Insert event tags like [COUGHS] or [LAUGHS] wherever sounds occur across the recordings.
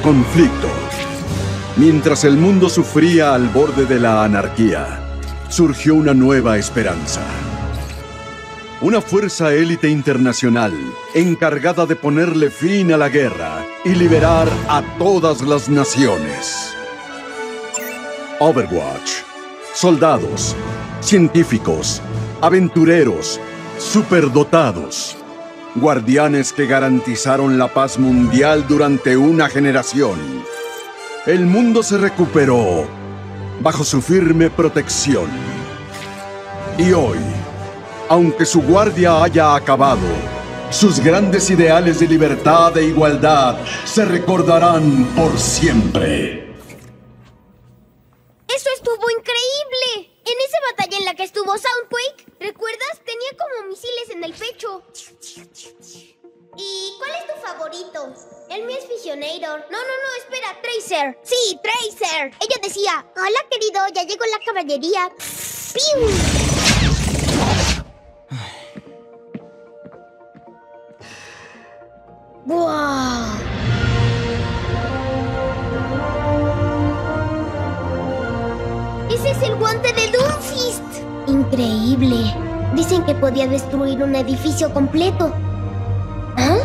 Conflicto. Mientras el mundo sufría al borde de la anarquía, surgió una nueva esperanza. Una fuerza élite internacional encargada de ponerle fin a la guerra y liberar a todas las naciones. Overwatch. Soldados, científicos, aventureros, superdotados. Guardianes que garantizaron la paz mundial durante una generación. El mundo se recuperó bajo su firme protección. Y hoy, aunque su guardia haya acabado, sus grandes ideales de libertad e igualdad se recordarán por siempre. ¡Eso estuvo increíble! En esa batalla en la que estuvo Soundquake, ¿recuerdas? Tenía como misiles en el pecho. ¿Y cuál es tu favorito? El mío es Visionator. No, no, no, espera, Tracer. Sí, Tracer. Ella decía, hola querido, ya llegó la caballería. ¡Wow! ¡Ese es el guante de! Increíble. Dicen que podía destruir un edificio completo. ¿Ah?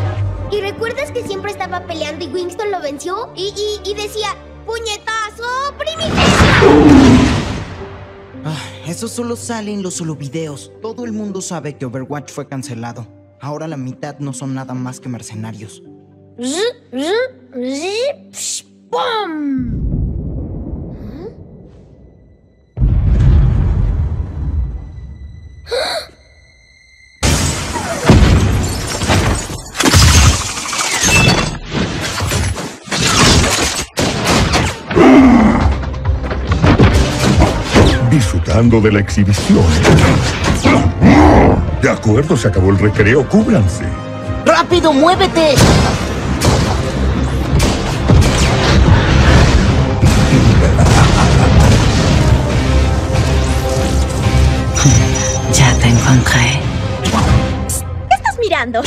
¿Y recuerdas que siempre estaba peleando y Winston lo venció? Y, y, y decía, ¡puñetazo primitivo! Ah, eso solo sale en los solo videos. Todo el mundo sabe que Overwatch fue cancelado. Ahora la mitad no son nada más que mercenarios. ¡Pum! Disfrutando de la exhibición. De acuerdo, se acabó el recreo, cúbranse. ¡Rápido, muévete! Te encontré. ¿Qué estás mirando?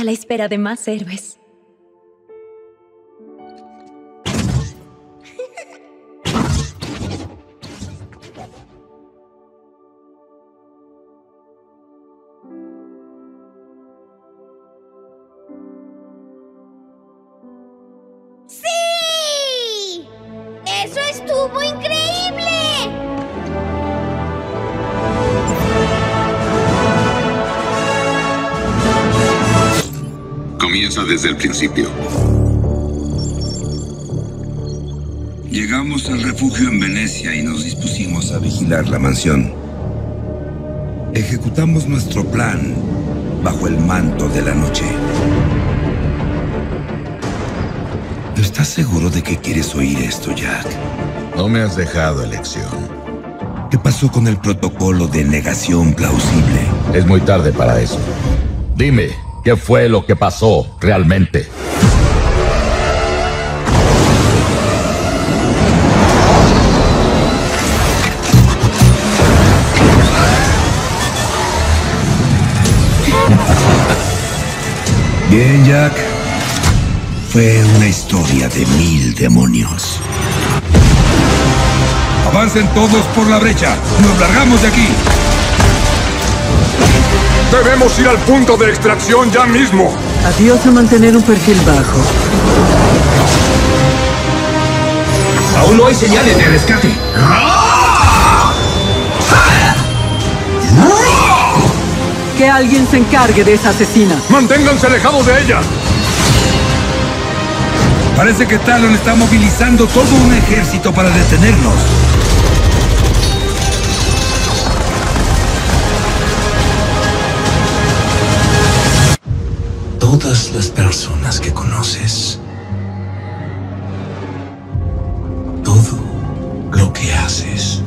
A la espera de más héroes. Comienza desde el principio. Llegamos al refugio en Venecia y nos dispusimos a vigilar la mansión. Ejecutamos nuestro plan bajo el manto de la noche. ¿Estás seguro de que quieres oír esto, Jack? No me has dejado elección. ¿Qué pasó con el protocolo de negación plausible? Es muy tarde para eso. Dime, ¿qué fue lo que pasó realmente? Bien, Jack. Fue una historia de mil demonios. Avancen todos por la brecha. Nos largamos de aquí. Debemos ir al punto de extracción ya mismo. Adiós a mantener un perfil bajo. Aún no hay señales de rescate. Que alguien se encargue de esa asesina. Manténganse alejados de ella. Parece que Talon está movilizando todo un ejército para detenernos. Todas las personas que conoces, todo lo que haces,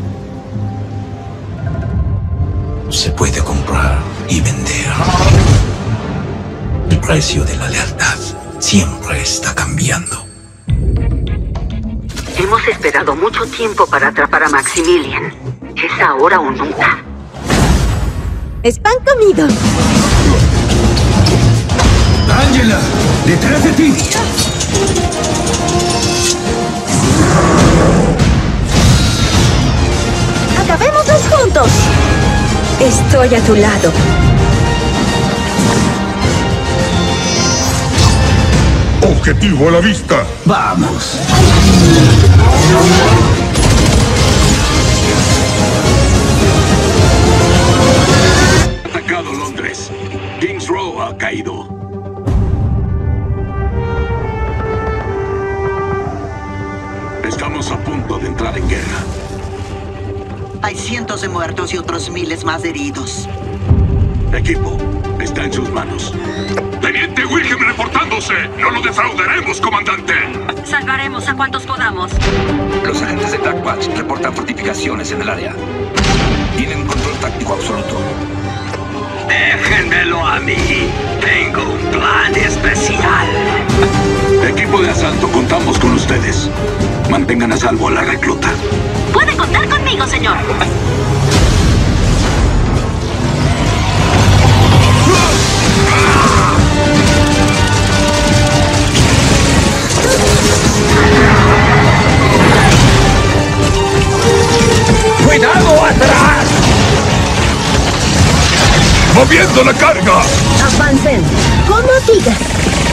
se puede comprar y vender. El precio de la lealtad siempre está cambiando. Hemos esperado mucho tiempo para atrapar a Maximilian. Es ahora o nunca. ¡Spam comido! ¡Ángela! ¡Detrás de ti! ¡Acabémoslos juntos! Estoy a tu lado. Objetivo a la vista. ¡Vamos! Punto de entrar en guerra. Hay cientos de muertos y otros miles más heridos. Equipo, está en sus manos. Teniente Wilhelm reportándose. No lo defraudaremos, comandante. Salvaremos a cuantos podamos. Los agentes de Black Watch reportan fortificaciones en el área. Tienen control táctico absoluto. Déjenmelo a mí. Tengo un plan especial. Equipo de asalto, contamos con ustedes. Mantengan a salvo a la recluta. Puede contar conmigo, señor. ¡Cuidado atrás! ¡Moviendo la carga! Avancen. Como digas.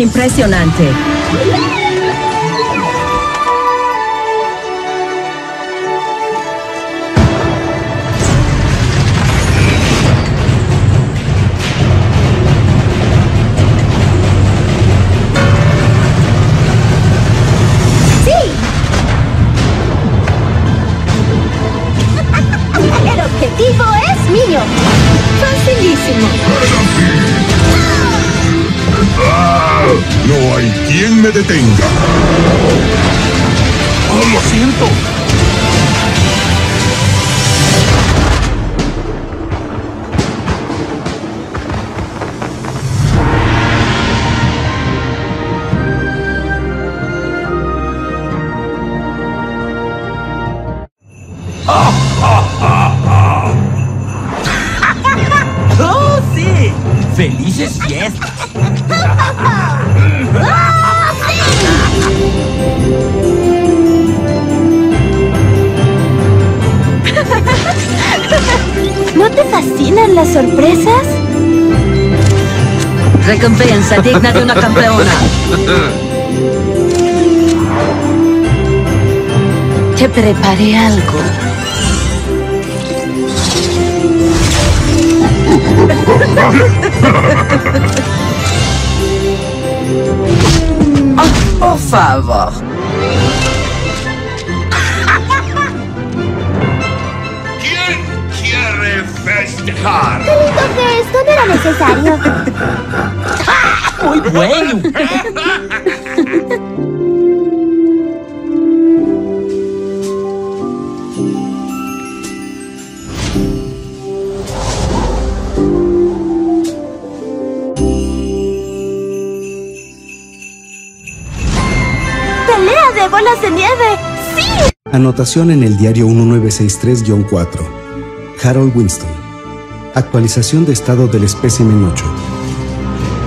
impresionante. Recompensa digna de una campeona. Te preparé algo. Ah, por favor. Festejar? Siento que esto no era necesario. Muy bueno. ¡Pelea de bolas de nieve! ¡Sí! Anotación en el diario 1963-4. Harold Winston. Actualización de estado del espécimen 8.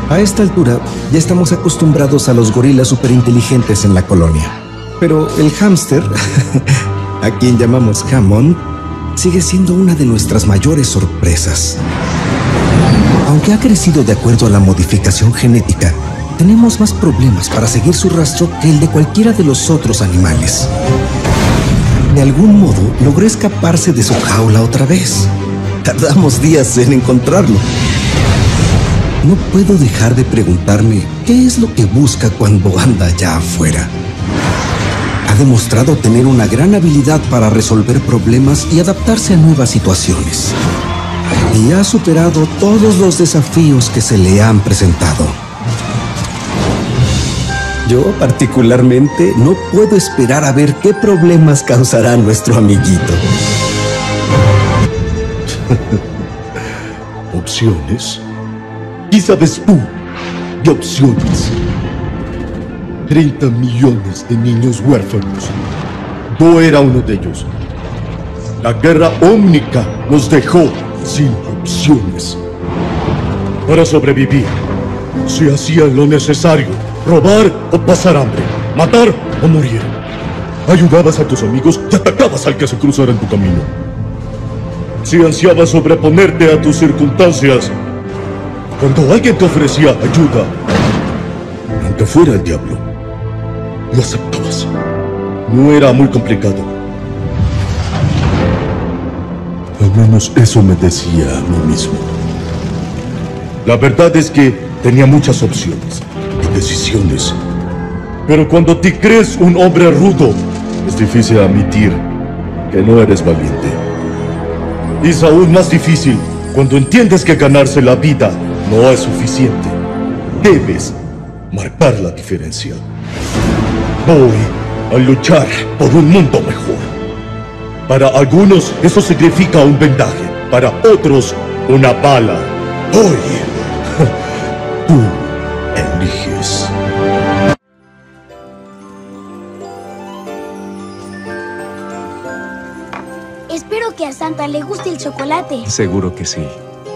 A esta altura ya estamos acostumbrados a los gorilas superinteligentes en la colonia. Pero el hámster, [LAUGHS] a quien llamamos Hammond, sigue siendo una de nuestras mayores sorpresas. Aunque ha crecido de acuerdo a la modificación genética, tenemos más problemas para seguir su rastro que el de cualquiera de los otros animales. De algún modo logró escaparse de su jaula otra vez. Tardamos días en encontrarlo. No puedo dejar de preguntarme qué es lo que busca cuando anda allá afuera. Ha demostrado tener una gran habilidad para resolver problemas y adaptarse a nuevas situaciones. Y ha superado todos los desafíos que se le han presentado. Yo particularmente no puedo esperar a ver qué problemas causará nuestro amiguito. ¿Opciones? ¿Qué sabes tú de opciones? 30 millones de niños huérfanos. Yo era uno de ellos. La guerra ómnica nos dejó sin opciones. Para sobrevivir, se hacía lo necesario. Robar o pasar hambre. Matar o morir. Ayudabas a tus amigos y atacabas al que se cruzara en tu camino. Si ansiabas sobreponerte a tus circunstancias, cuando alguien te ofrecía ayuda, aunque fuera el diablo, lo aceptabas. No era muy complicado. Al menos eso me decía a mí mismo. La verdad es que tenía muchas opciones y decisiones. Pero cuando te crees un hombre rudo, es difícil admitir que no eres valiente. Es aún más difícil cuando entiendes que ganarse la vida no es suficiente. Debes marcar la diferencia. Voy a luchar por un mundo mejor. Para algunos eso significa un vendaje, para otros una bala. Hoy, el chocolate. Seguro que sí.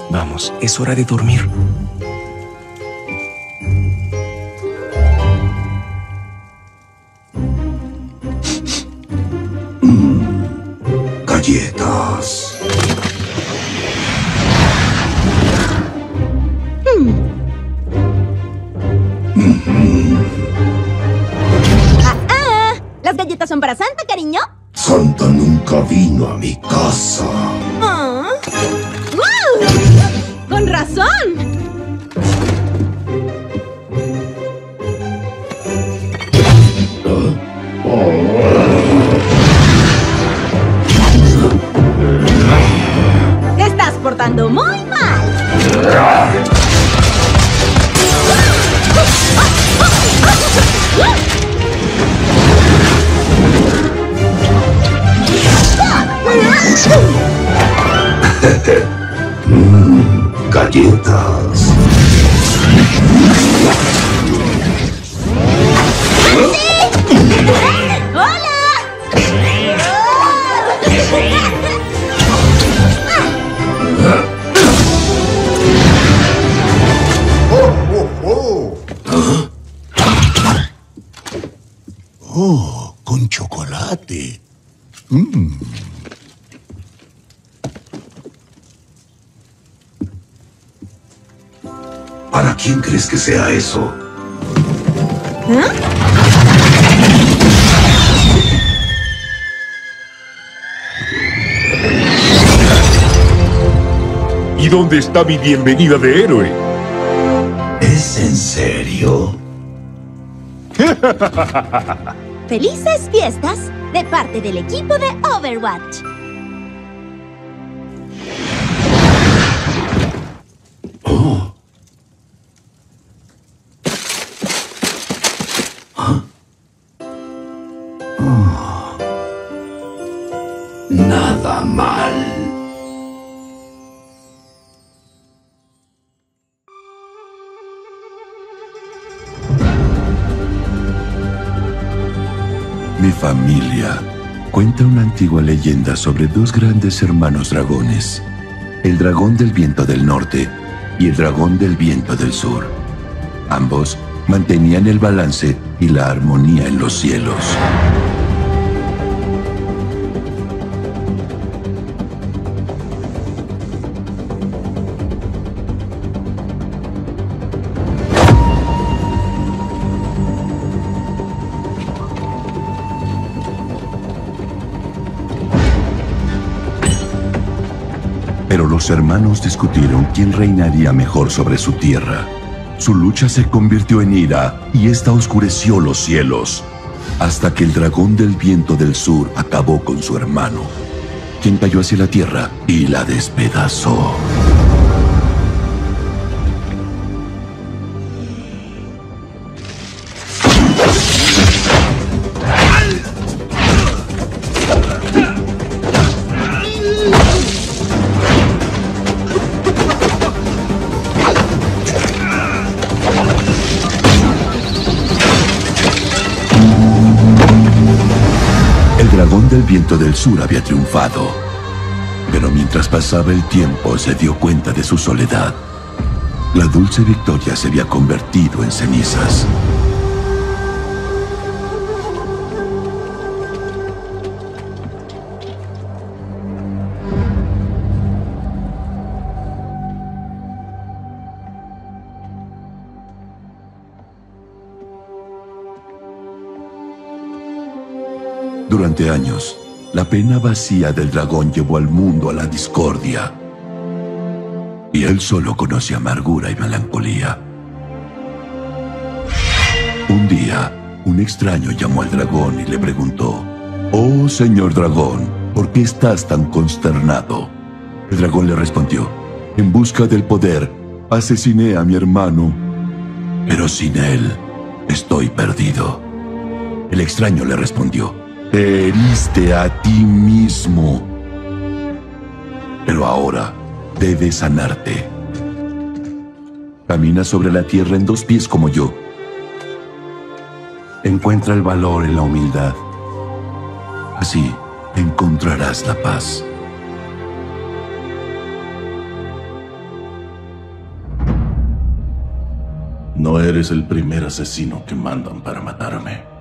Vamos, es hora de dormir. Mm. Galletas. Mm. Mm-hmm. Ah, ah. Las galletas son para Santa, cariño. Santa nunca vino a mi casa. Ah. ¡Wow! ¡Con razón! Te estás portando muy mal. Mm, galletas. Sea eso? ¿Y dónde está mi bienvenida de héroe? ¿Es en serio? [LAUGHS] Felices fiestas de parte del equipo de Overwatch. Familia cuenta una antigua leyenda sobre dos grandes hermanos dragones, el dragón del viento del norte y el dragón del viento del sur. Ambos mantenían el balance y la armonía en los cielos. Hermanos discutieron quién reinaría mejor sobre su tierra. Su lucha se convirtió en ira y esta oscureció los cielos, hasta que el dragón del viento del sur acabó con su hermano, quien cayó hacia la tierra y la despedazó. Del sur había triunfado, pero mientras pasaba el tiempo se dio cuenta de su soledad. La dulce victoria se había convertido en cenizas. Durante años, la pena vacía del dragón llevó al mundo a la discordia. Y él solo conoce amargura y melancolía. Un día, un extraño llamó al dragón y le preguntó, Oh, señor dragón, ¿por qué estás tan consternado? El dragón le respondió, En busca del poder, asesiné a mi hermano, pero sin él estoy perdido. El extraño le respondió, te heriste a ti mismo. Pero ahora debes sanarte. Camina sobre la tierra en dos pies como yo. Encuentra el valor en la humildad. Así encontrarás la paz. No eres el primer asesino que mandan para matarme.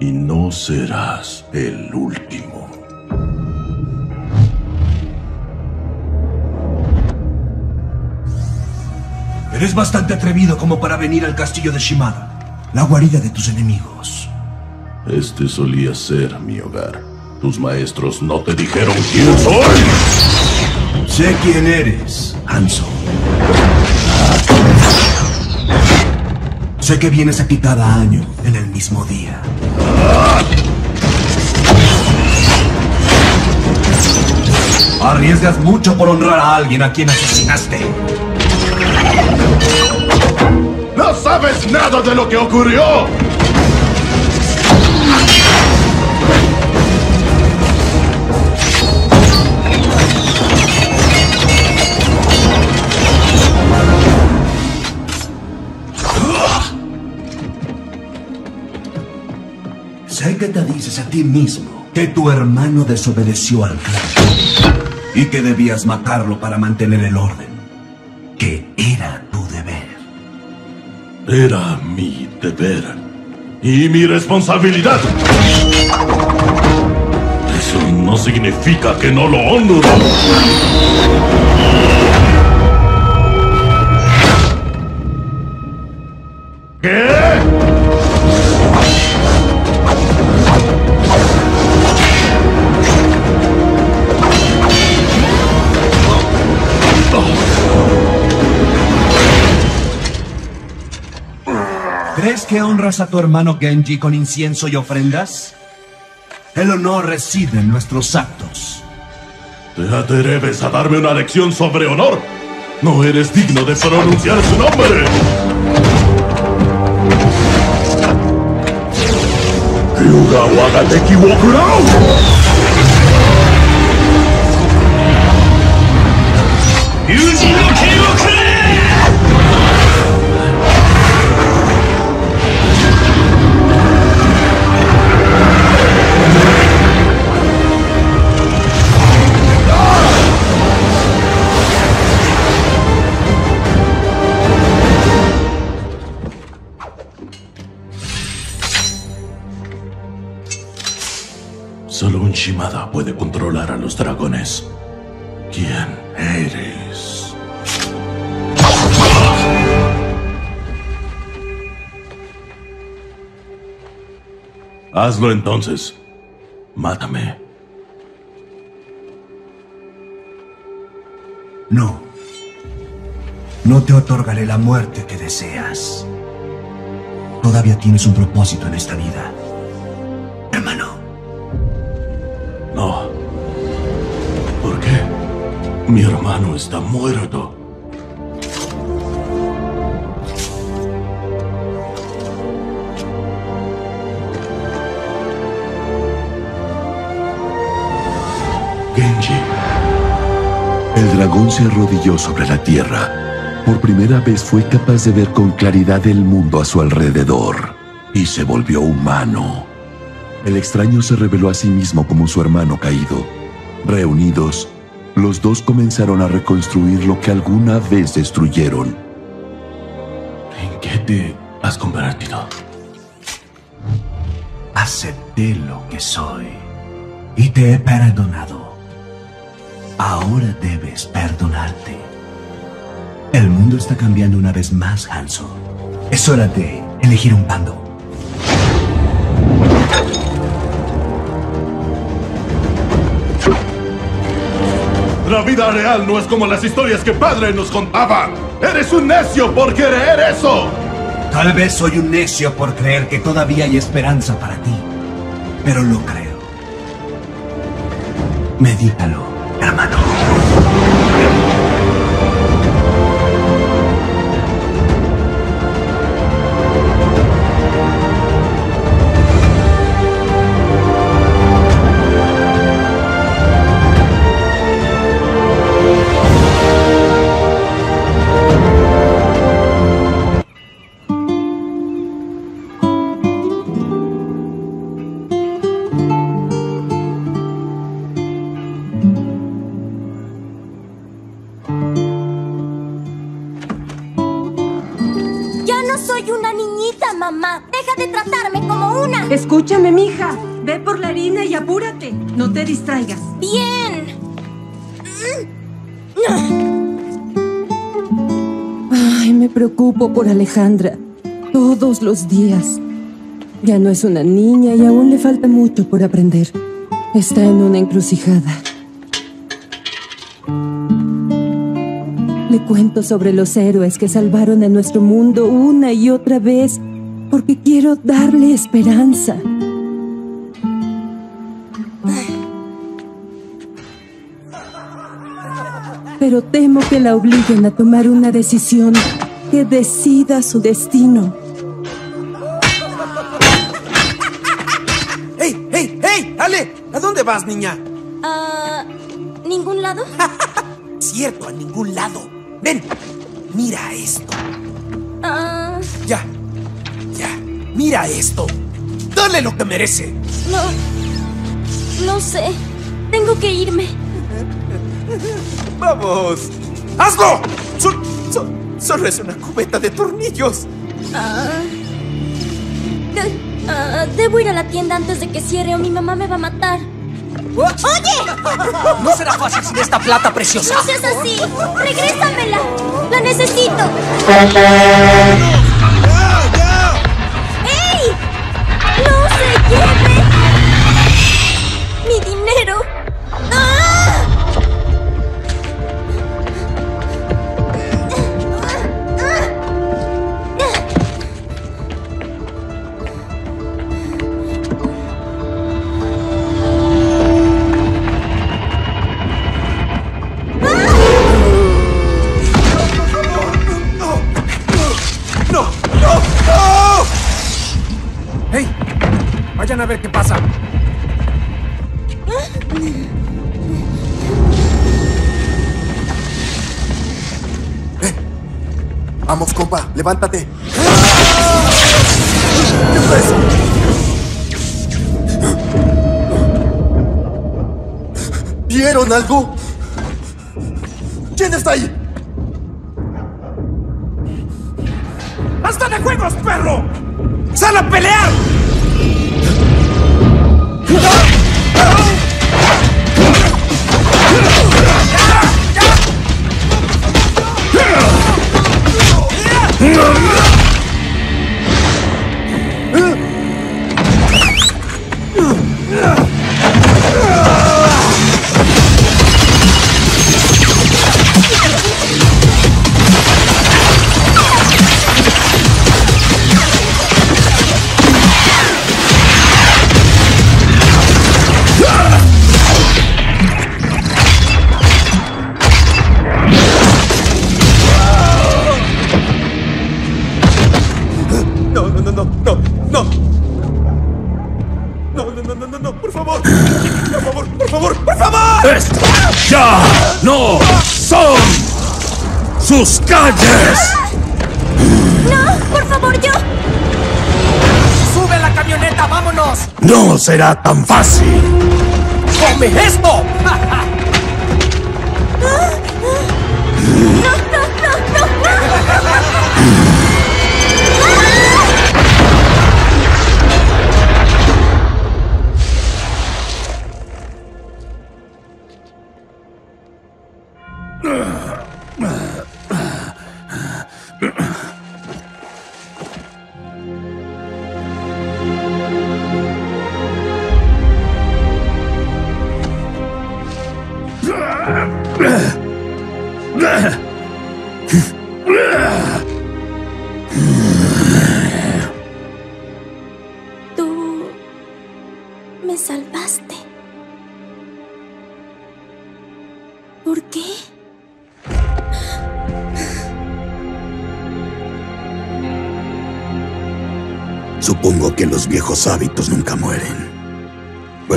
Y no serás el último. Eres bastante atrevido como para venir al castillo de Shimada, la guarida de tus enemigos. Este solía ser mi hogar. Tus maestros no te dijeron quién soy. Sé quién eres, Hanzo. Sé que vienes aquí cada año, en el mismo día. Arriesgas mucho por honrar a alguien a quien asesinaste. ¡No sabes nada de lo que ocurrió! Sé que te dices a ti mismo que tu hermano desobedeció al clan y que debías matarlo para mantener el orden, que era tu deber. Era mi deber y mi responsabilidad. Eso no significa que no lo honro. ¿Crees que honras a tu hermano Genji con incienso y ofrendas? El honor reside en nuestros actos. ¿Te atreves a darme una lección sobre honor? No eres digno de pronunciar su nombre. Ryuga Wagateki Shimada puede controlar a los dragones. ¿Quién eres? Hazlo entonces. Mátame. No. No te otorgaré la muerte que deseas. Todavía tienes un propósito en esta vida. Mi hermano está muerto. Genji. El dragón se arrodilló sobre la tierra. Por primera vez fue capaz de ver con claridad el mundo a su alrededor y se volvió humano. El extraño se reveló a sí mismo como su hermano caído. Reunidos, los dos comenzaron a reconstruir lo que alguna vez destruyeron. ¿En qué te has convertido? Acepté lo que soy y te he perdonado. Ahora debes perdonarte. El mundo está cambiando una vez más, Hanzo. Es hora de elegir un bando. Vida real no es como las historias que padre nos contaba. Eres un necio por creer eso. Tal vez soy un necio por creer que todavía hay esperanza para ti, pero lo creo. Medítalo, hermano. Por Alejandra. Todos los días. Ya no es una niña y aún le falta mucho por aprender. Está en una encrucijada. Le cuento sobre los héroes que salvaron a nuestro mundo una y otra vez porque quiero darle esperanza. Pero temo que la obliguen a tomar una decisión que decida su destino. ¡Hey, hey, hey! ¡Ale! ¿A dónde vas, niña? ¿A ningún lado? [LAUGHS] Cierto, a ningún lado. Ven, mira esto. Ah, Ya, ya, mira esto. Dale lo que merece. no. No sé. Tengo que irme. ¡Vamos! ¡Hazlo! Sol- sol- solo es una cubeta de tornillos. Ah. De- ah, debo ir a la tienda antes de que cierre o mi mamá me va a matar. ¡Oye! No será fácil sin esta plata preciosa. ¡No seas así! ¡Regrésamela! ¡La necesito! A ver qué pasa. Eh, Vamos, compa, levántate. ¿Qué fue eso? ¿Vieron algo? ¿Quién está ahí? ¡Basta de juegos, perro! ¡Sal a pelear! Sus calles! ¡No! ¡Por favor, yo! ¡Sube a la camioneta, vámonos! No será tan fácil. ¡Come esto! [LAUGHS]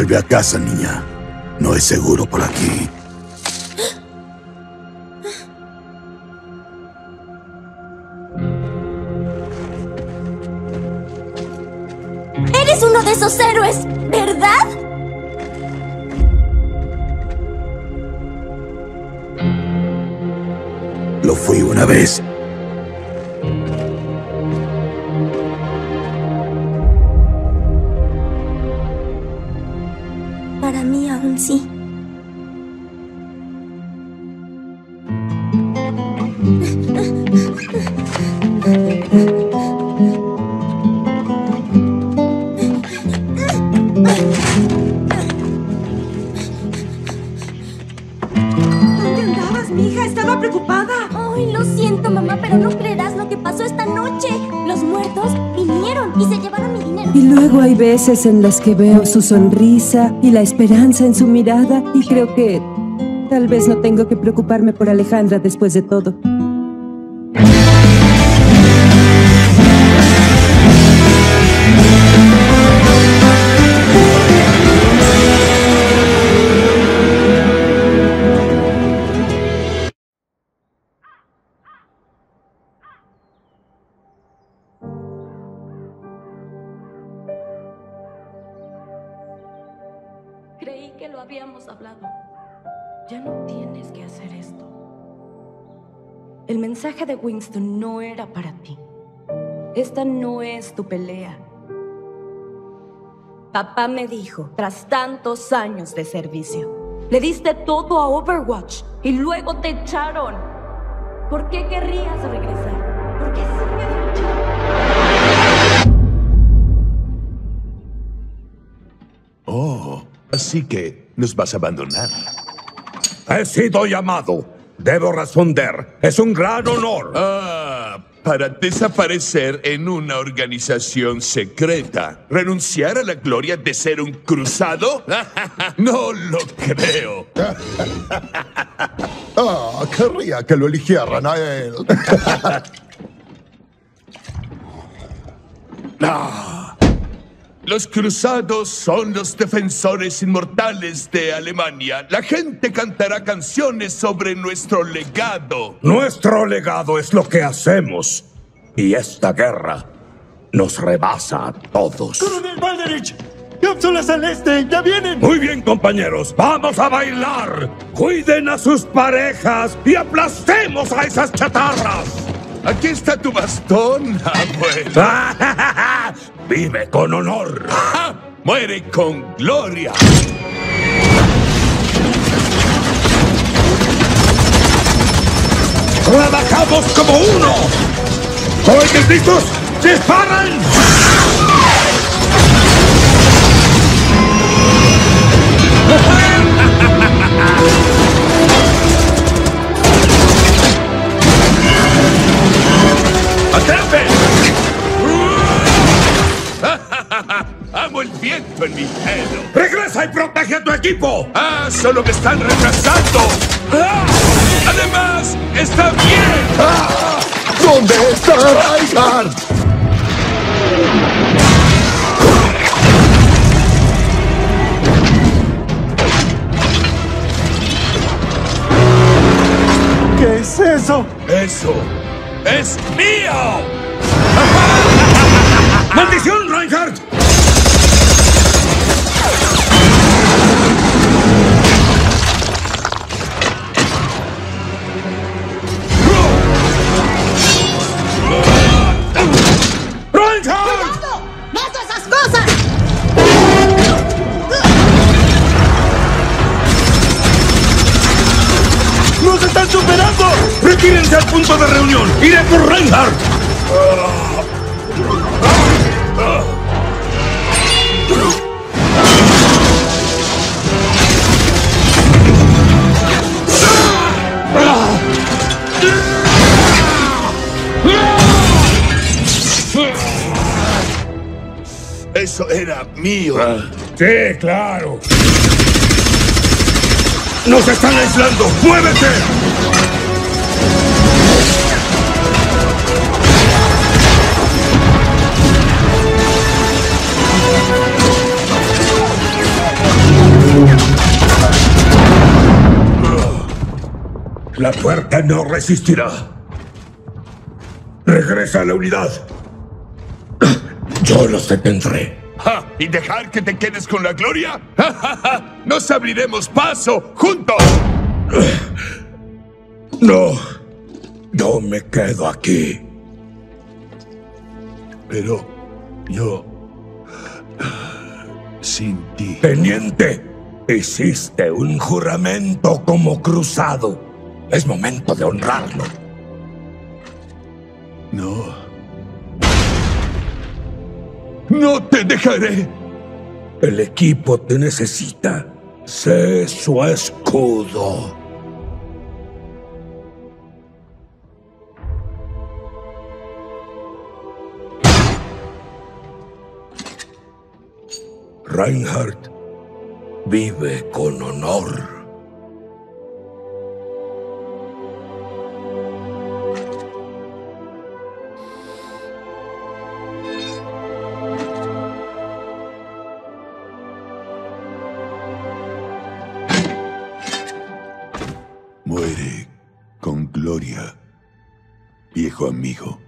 Vuelve a casa, niña. No es seguro por aquí. En las que veo su sonrisa y la esperanza en su mirada y creo que tal vez no tengo que preocuparme por Alejandra después de todo. Mensaje de Winston no era para ti. Esta no es tu pelea. Papá me dijo, tras tantos años de servicio, le diste todo a Overwatch y luego te echaron. ¿Por qué querrías regresar? ¿Por qué sigues luchando? Oh, así que nos vas a abandonar. He sido llamado. Debo responder. Es un gran honor. Ah, para desaparecer en una organización secreta. ¿Renunciar a la gloria de ser un cruzado? [LAUGHS] no lo creo. [LAUGHS] Ah, querría que lo eligieran a él. [LAUGHS] Ah. Los cruzados son los defensores inmortales de Alemania. La gente cantará canciones sobre nuestro legado. Nuestro legado es lo que hacemos. Y esta guerra nos rebasa a todos. ¡Coronel Valderich! ¡Cápsula celeste! ¡Ya vienen! Muy bien, compañeros. ¡Vamos a bailar! ¡Cuiden a sus parejas y aplastemos a esas chatarras! Aquí está tu bastón, [LAUGHS] abuelo. [LAUGHS] Vive con honor. Muere con gloria. ¡Trabajamos como uno! ¿Cohetes listos? ¡Disparen! ¡Atrape! El viento en mi pelo. ¡Regresa y protege a tu equipo! ¡Ah! ¡Solo me están retrasando! ¡Ah! ¡Además, está bien! ¡Ah! ¿Dónde está Reinhardt? ¿Qué es eso? ¡Eso es mío! ¡Maldición, Reinhardt! ¡Reinhardt! Están superando! ¡Retírense al punto de reunión! ¡Iré por Reinhardt! Eso era mío. Sí, claro. ¡Nos están aislando! ¡Muévete! La puerta no resistirá. Regresa a la unidad. Yo los detendré. ¿Y dejar que te quedes con la gloria? [LAUGHS] ¡Nos abriremos paso juntos! [SIGHS] No, yo me quedo aquí. Pero yo... [SIGHS] Sin ti... Teniente, hiciste un juramento como cruzado. Es momento de honrarlo. No no te dejaré. El equipo te necesita. Sé su escudo. Reinhardt vive con honor. Amigo.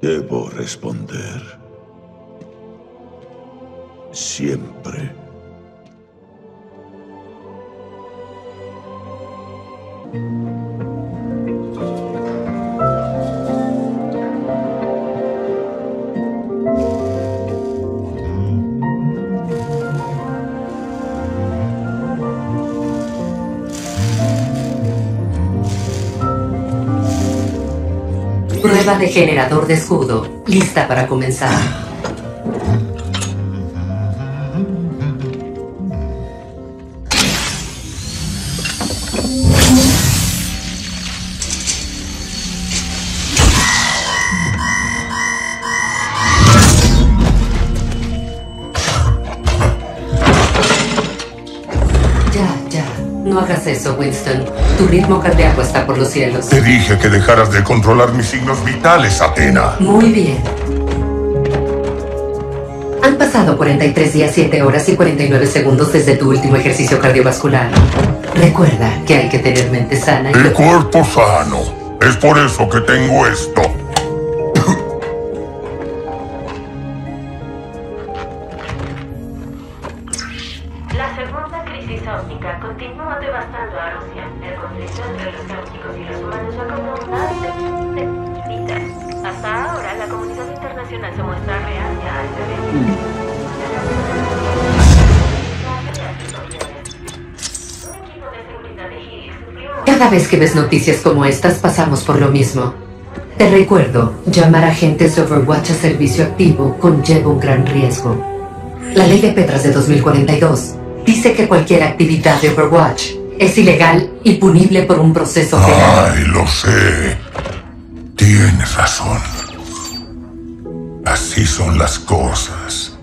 Debo responder. De generador de escudo. Lista para comenzar. Eso, Winston. Tu ritmo cardíaco está por los cielos. Te dije que dejaras de controlar mis signos vitales, Atena. Muy bien. Han pasado 43 días, 7 horas y 49 segundos desde tu último ejercicio cardiovascular. Recuerda que hay que tener mente sana y... El cuerpo sano. Es por eso que tengo esto. Vez que ves noticias como estas pasamos por lo mismo. Te recuerdo, llamar a agentes de Overwatch a servicio activo conlleva un gran riesgo. La ley de Petras de 2042 dice que cualquier actividad de Overwatch es ilegal y punible por un proceso penal. Ay, lo sé. Tienes razón. Así son las cosas.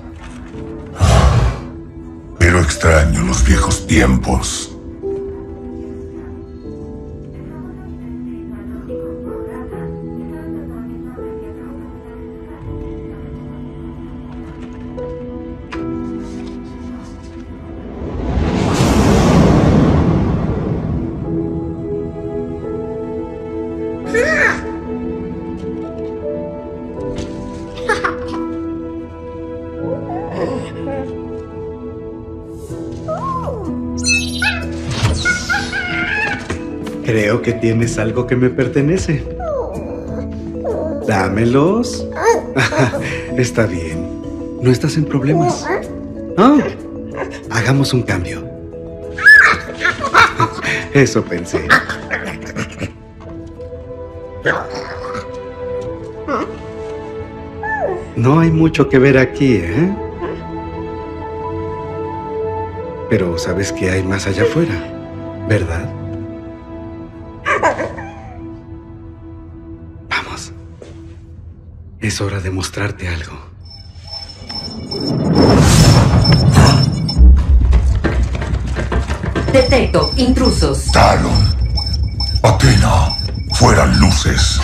Pero extraño los viejos tiempos. Tienes algo que me pertenece. Dámelos. [LAUGHS] Está bien. No estás en problemas. Ah, hagamos un cambio. [LAUGHS] Eso pensé. No hay mucho que ver aquí, ¿eh? Pero sabes que hay más allá afuera, ¿verdad? Es hora de mostrarte algo. Detecto intrusos. Talon. Atena. Fueran luces.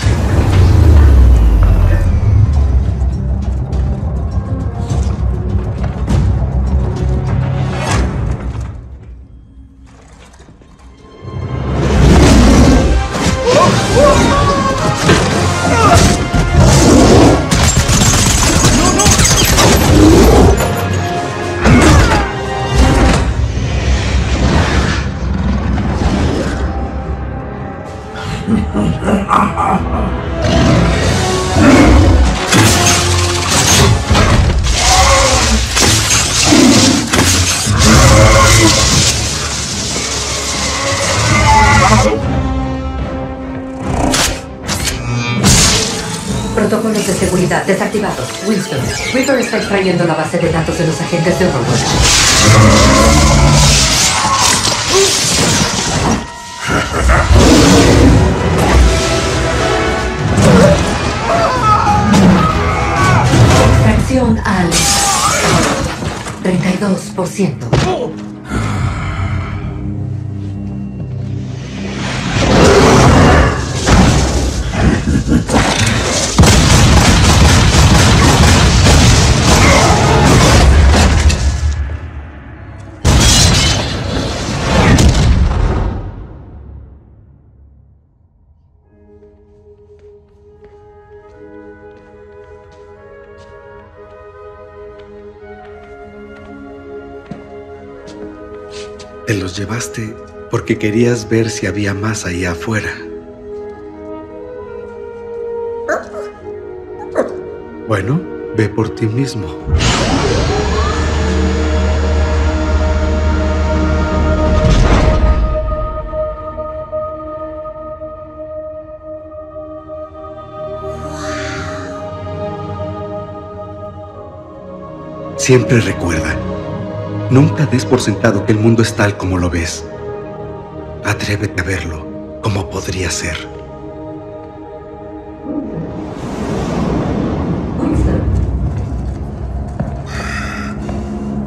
De seguridad desactivados. Winston, Reaper está extrayendo la base de datos de los agentes de Overwatch. Al 32%. Llevaste porque querías ver si había más allá afuera. Bueno, ve por ti mismo. Siempre recuerda, nunca des por sentado que el mundo es tal como lo ves. Atrévete a verlo como podría ser.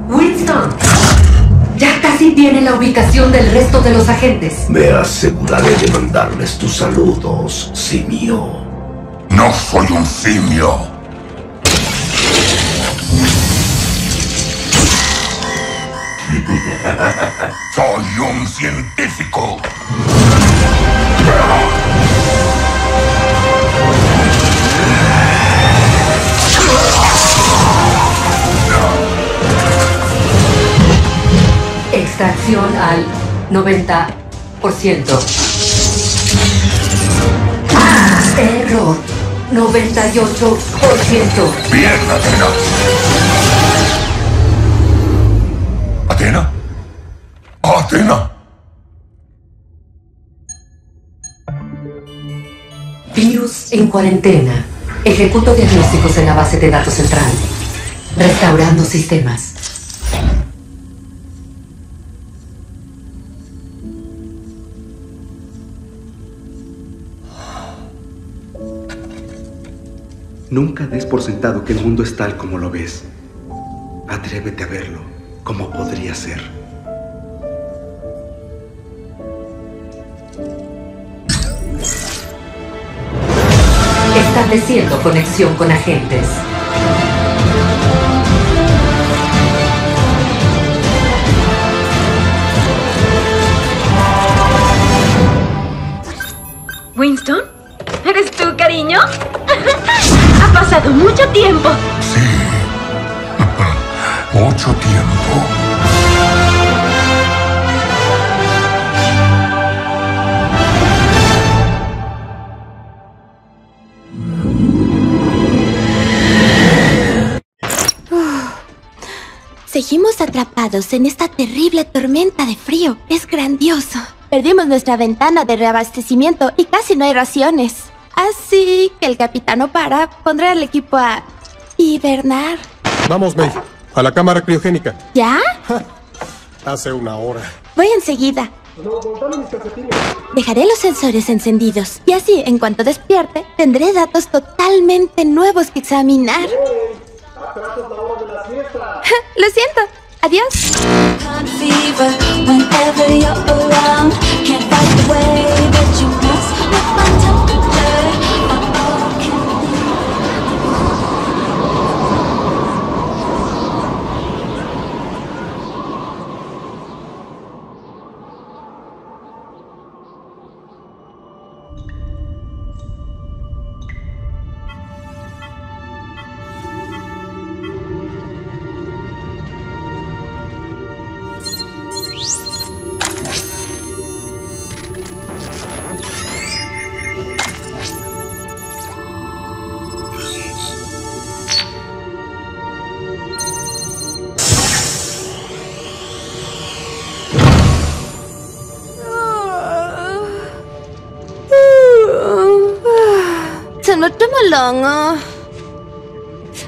Winston, ya casi tiene la ubicación del resto de los agentes. Me aseguraré de mandarles tus saludos, simio. No soy un simio. Soy un científico. Extracción al 90%. ¡Ah! Error. 98%. Bien, Atena. ¿Atena? Virus en cuarentena. Ejecuto diagnósticos en la base de datos central. Restaurando sistemas. Nunca des por sentado que el mundo es tal como lo ves. Atrévete a verlo como podría ser. Estableciendo conexión con agentes. ¿Winston? ¿Eres tú, cariño? [LAUGHS] ha pasado mucho tiempo. [LAUGHS] Mucho tiempo. Seguimos atrapados en esta terrible tormenta de frío. Es grandioso. Perdimos nuestra ventana de reabastecimiento y casi no hay raciones. Así que el capitán no para, pondré al equipo a hibernar. Vamos, May. A la cámara criogénica. ¿Ya? Hace una hora. Voy enseguida. Dejaré los sensores encendidos y así, en cuanto despierte, tendré datos totalmente nuevos que examinar. [LAUGHS] Lo siento. Adiós.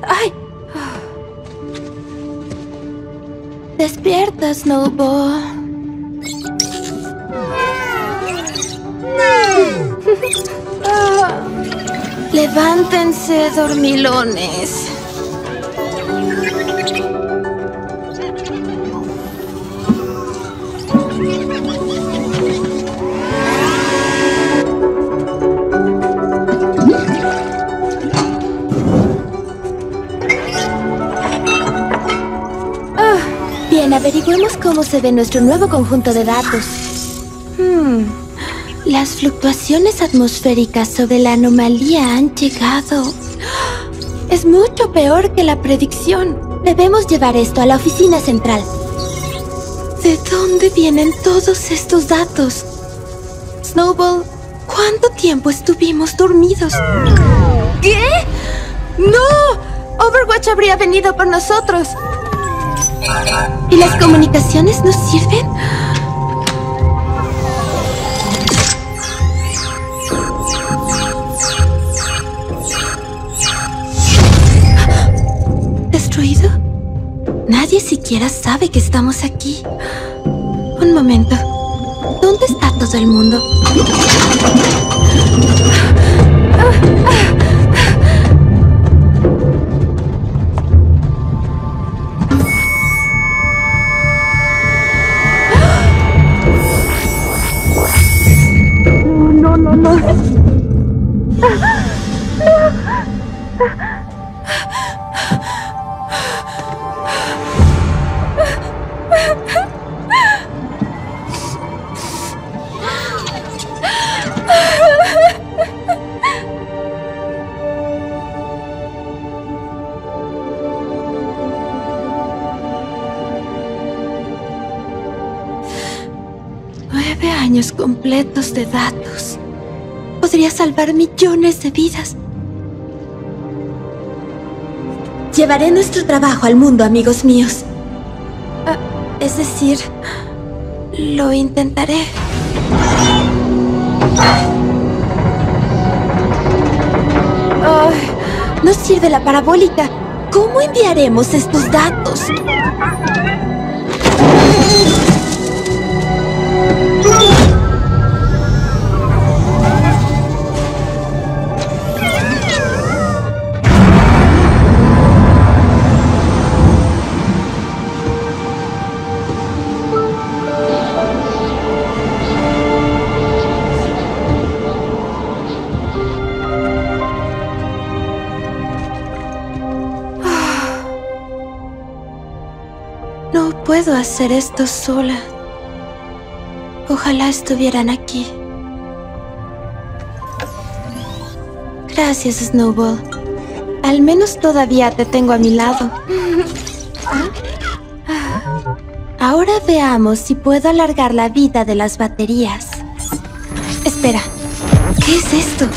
Ay. Despierta, Snowball. [LAUGHS] Levántense, dormilones. Averigüemos cómo se ve nuestro nuevo conjunto de datos. Hmm, Las fluctuaciones atmosféricas sobre la anomalía han llegado. Es mucho peor que la predicción. Debemos llevar esto a la oficina central. ¿De dónde vienen todos estos datos? Snowball, ¿cuánto tiempo estuvimos dormidos? ¿Qué? ¡No! Overwatch habría venido por nosotros. ¿Y las comunicaciones nos sirven? ¿Destruido? Nadie siquiera sabe que estamos aquí. Un momento. ¿Dónde está todo el mundo? No, de vidas. Llevaré nuestro trabajo al mundo, amigos míos. Ah, es decir, lo intentaré. Ay, no sirve la parabólica. ¿Cómo enviaremos estos datos? Puedo hacer esto sola. Ojalá estuvieran aquí. Gracias, Snowball. Al menos todavía te tengo a mi lado. Ahora veamos si puedo alargar la vida de las baterías. Espera, ¿qué es esto?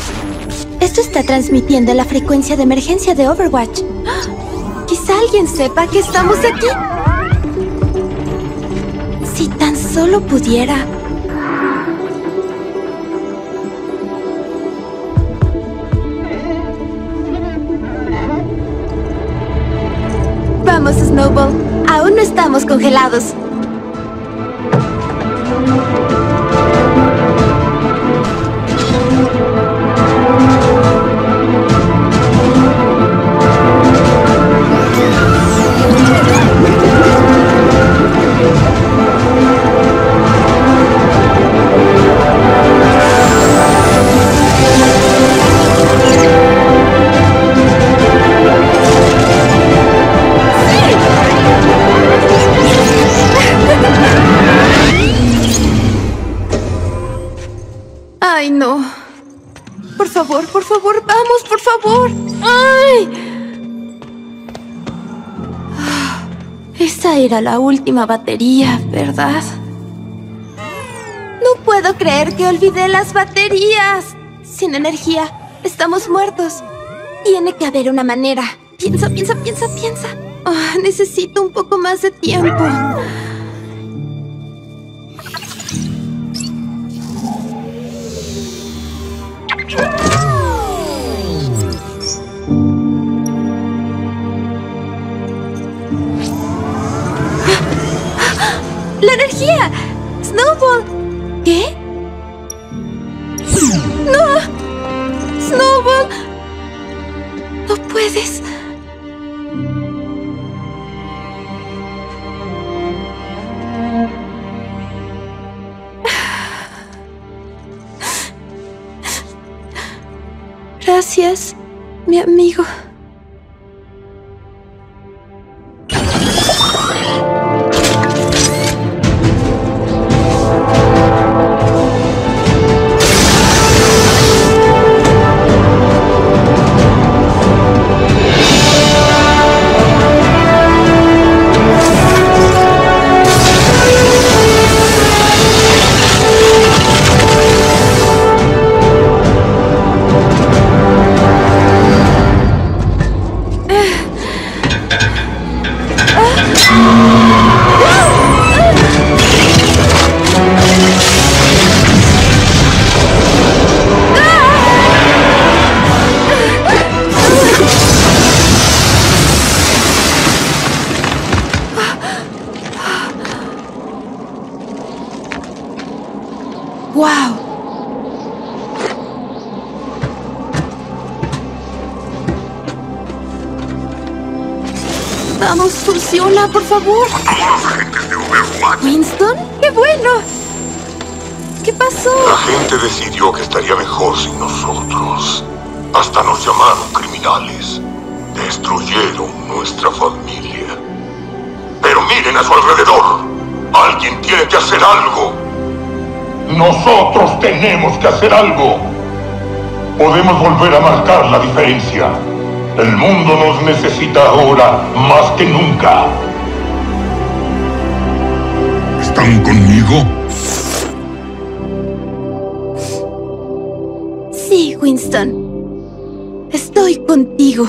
Esto está transmitiendo la frecuencia de emergencia de Overwatch. ¡Ah! Quizá alguien sepa que estamos aquí. Solo pudiera. Vamos, Snowball. Aún no estamos congelados. Era la última batería, ¿verdad? No puedo creer que olvidé las baterías. Sin energía, estamos muertos. Tiene que haber una manera. Piensa, piensa, piensa, piensa. Ah, necesito un poco más de tiempo. Hasta nos llamaron criminales. Destruyeron nuestra familia. Pero miren a su alrededor. Alguien tiene que hacer algo. Nosotros tenemos que hacer algo. Podemos volver a marcar la diferencia. El mundo nos necesita ahora más que nunca. ¿Están conmigo? Sí, Winston. Estoy contigo.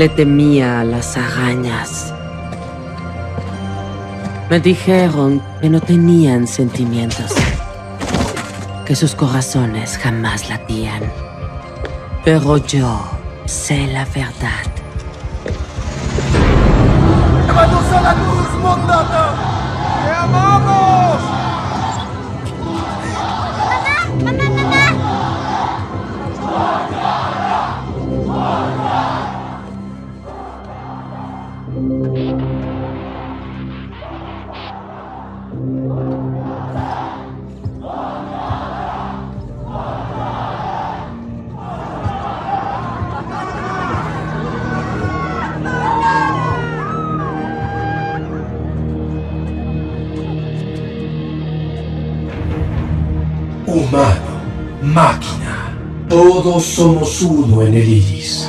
Le temía a las arañas. Me dijeron que no tenían sentimientos, que sus corazones jamás latían. Pero yo sé la verdad. Somos uno en el iris.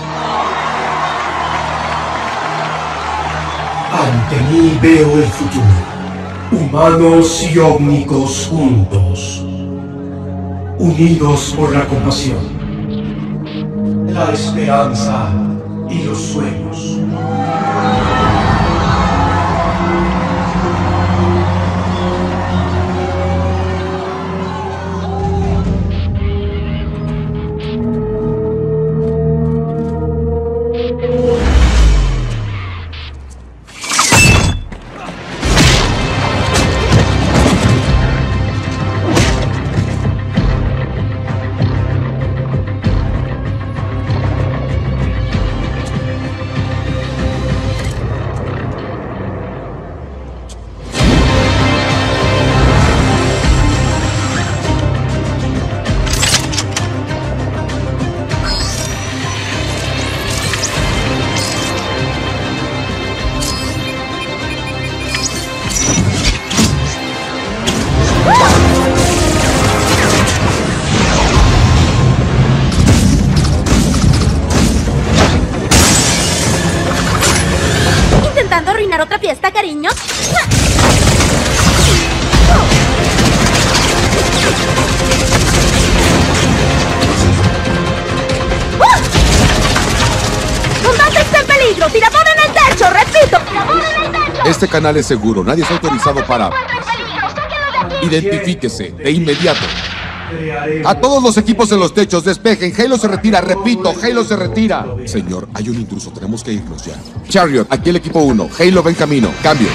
Ante mí veo el futuro. Humanos y ómnicos juntos. Unidos por la compasión. La esperanza y los sueños. Canal es seguro, nadie está autorizado para... Identifíquese, de inmediato. A todos los equipos en los techos, despejen. Halo se retira, repito, Halo se retira. Señor, hay un intruso, tenemos que irnos ya. Chariot, aquí el equipo 1. Halo va en camino, cambio.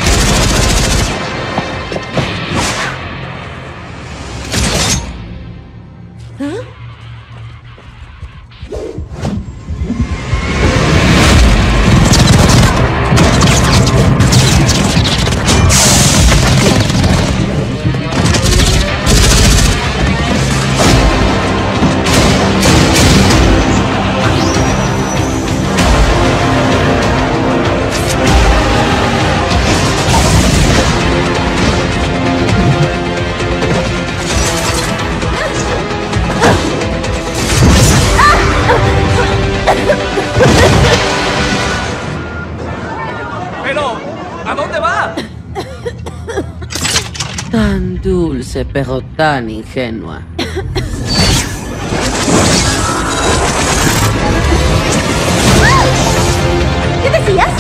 Pero tan ingenua. [COUGHS] ¿Qué decías?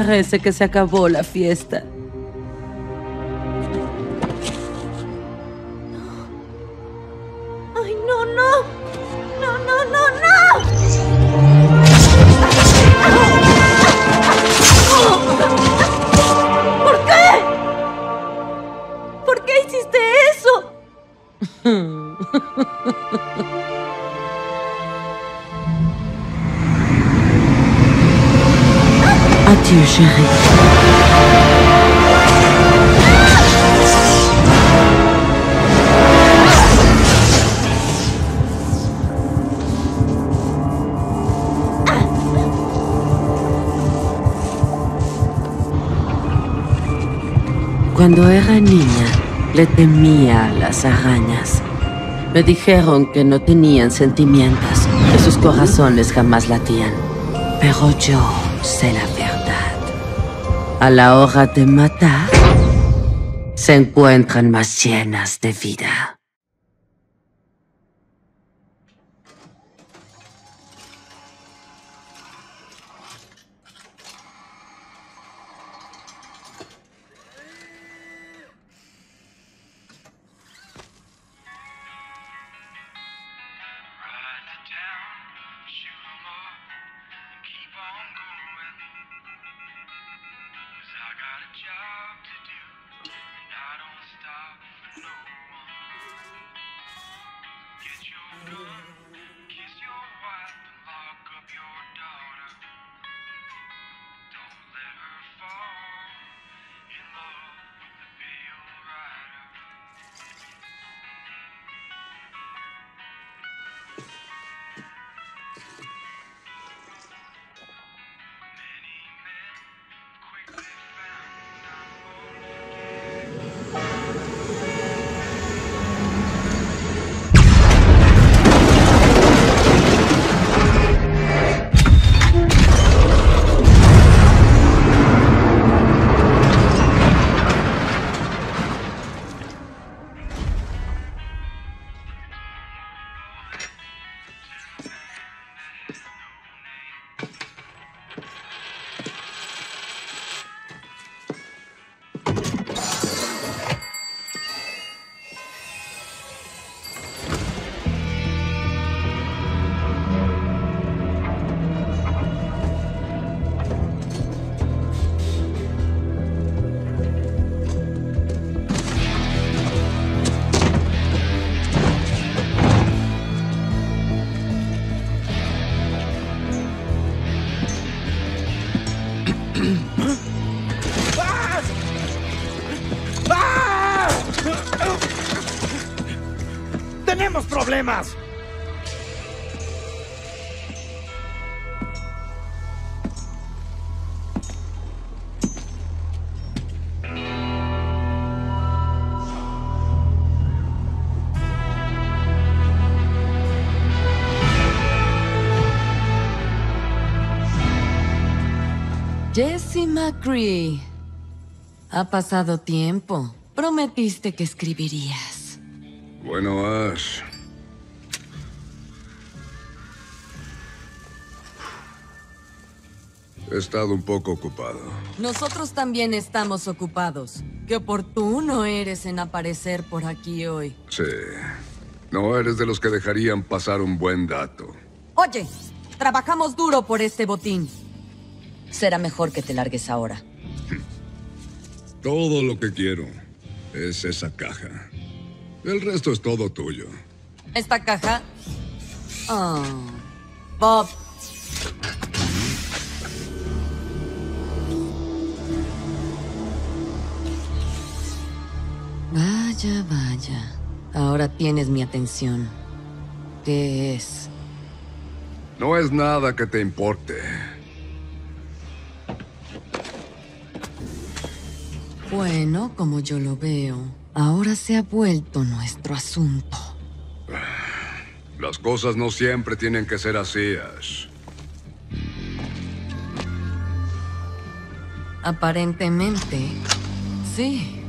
Parece que se acabó la fiesta. Arañas. Me dijeron que no tenían sentimientos, que sus corazones jamás latían. Pero yo sé la verdad. A la hora de matar, se encuentran más llenas de vida. Problemas! Jesse McCree. Ha pasado tiempo. Prometiste que escribirías. Bueno, Ash. Estado un poco ocupado. Nosotros también estamos ocupados. Qué oportuno eres en aparecer por aquí hoy. Sí. No eres de los que dejarían pasar un buen dato. Oye, trabajamos duro por este botín. Será mejor que te largues ahora. [LAUGHS] Todo lo que quiero es esa caja. El resto es todo tuyo. ¿Esta caja? Oh. Bob. Vaya, vaya. Ahora tienes mi atención. ¿Qué es? No es nada que te importe. Bueno, como yo lo veo, ahora se ha vuelto nuestro asunto. Las cosas no siempre tienen que ser así, Ash. Aparentemente, sí.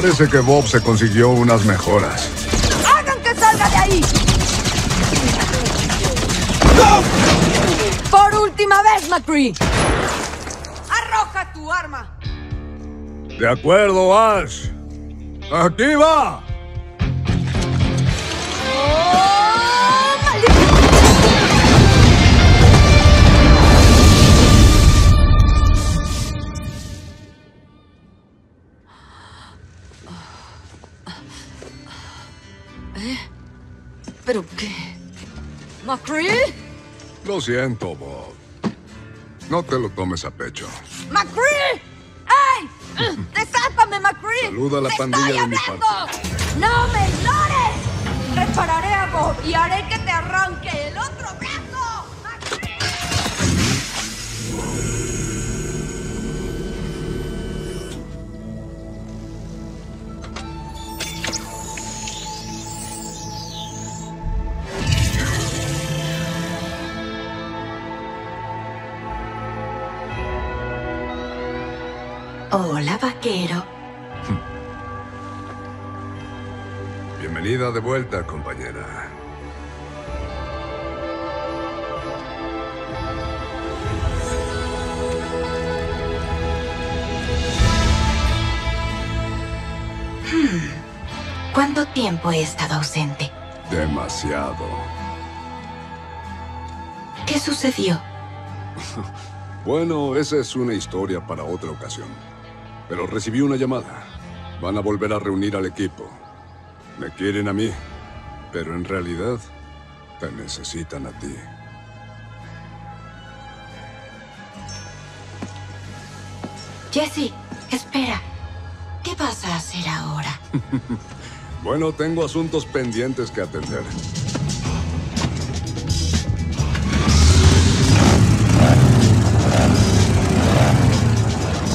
Parece que Bob se consiguió unas mejoras. ¡Hagan que salga de ahí! ¡Por última vez, McCree! ¡Arroja tu arma! De acuerdo, Ash. Aquí va. ¿Pero qué? ¿McCree? Lo siento, Bob. No te lo tomes a pecho. ¡McCree! ¡Ay! ¡Desátame, McCree! Saluda a la ¡Te pandilla estoy de mi hablando! ¡No me ignores! Repararé a Bob y haré que te arranque el otro Hola, vaquero. Bienvenida de vuelta, compañera. Hmm. ¿Cuánto tiempo he estado ausente? Demasiado. ¿Qué sucedió? [LAUGHS] Bueno, esa es una historia para otra ocasión. Pero recibí una llamada. Van a volver a reunir al equipo. Me quieren a mí, pero en realidad te necesitan a ti. Jesse, espera. ¿Qué vas a hacer ahora? [LAUGHS] Bueno, tengo asuntos pendientes que atender.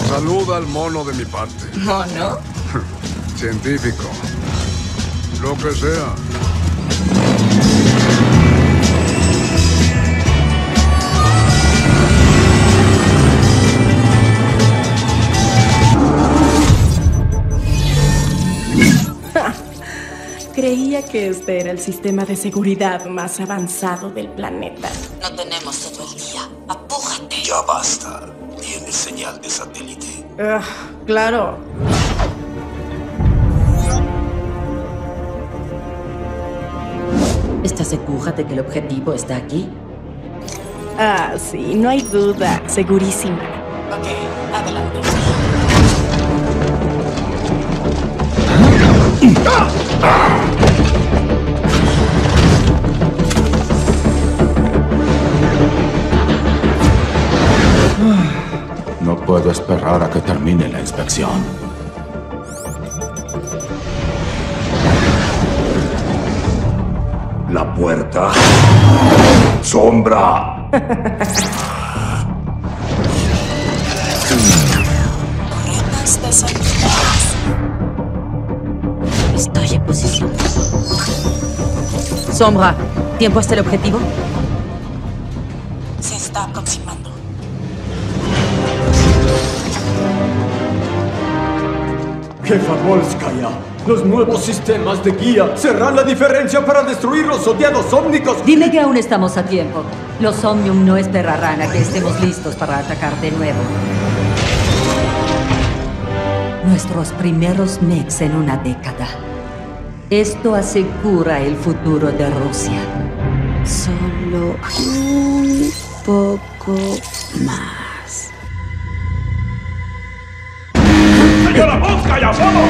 Saluda al mono de mi parte. ¿Mono? [LAUGHS] Científico. Lo que sea. [LAUGHS] Creía que este era el sistema de seguridad más avanzado del planeta. No tenemos todo el día. Apújate. Ya basta. Señal de satélite. Ah, claro. ¿Estás segura de que el objetivo está aquí? Ah, sí, no hay duda. Segurísima. Ok, adelante. Puedo esperar a que termine la inspección. La puerta. Sombra. Estoy en posición. Sombra, ¿tiempo hasta el objetivo? Jefa Volskaya, los nuevos sistemas de guía serán la diferencia para destruir los odiados ómnicos. Dime que aún estamos a tiempo. Los Omnium no esperarán a que estemos listos para atacar de nuevo. Nuestros primeros mechs en una década. Esto asegura el futuro de Rusia. Solo un poco más. Io la mosca, ya vamos.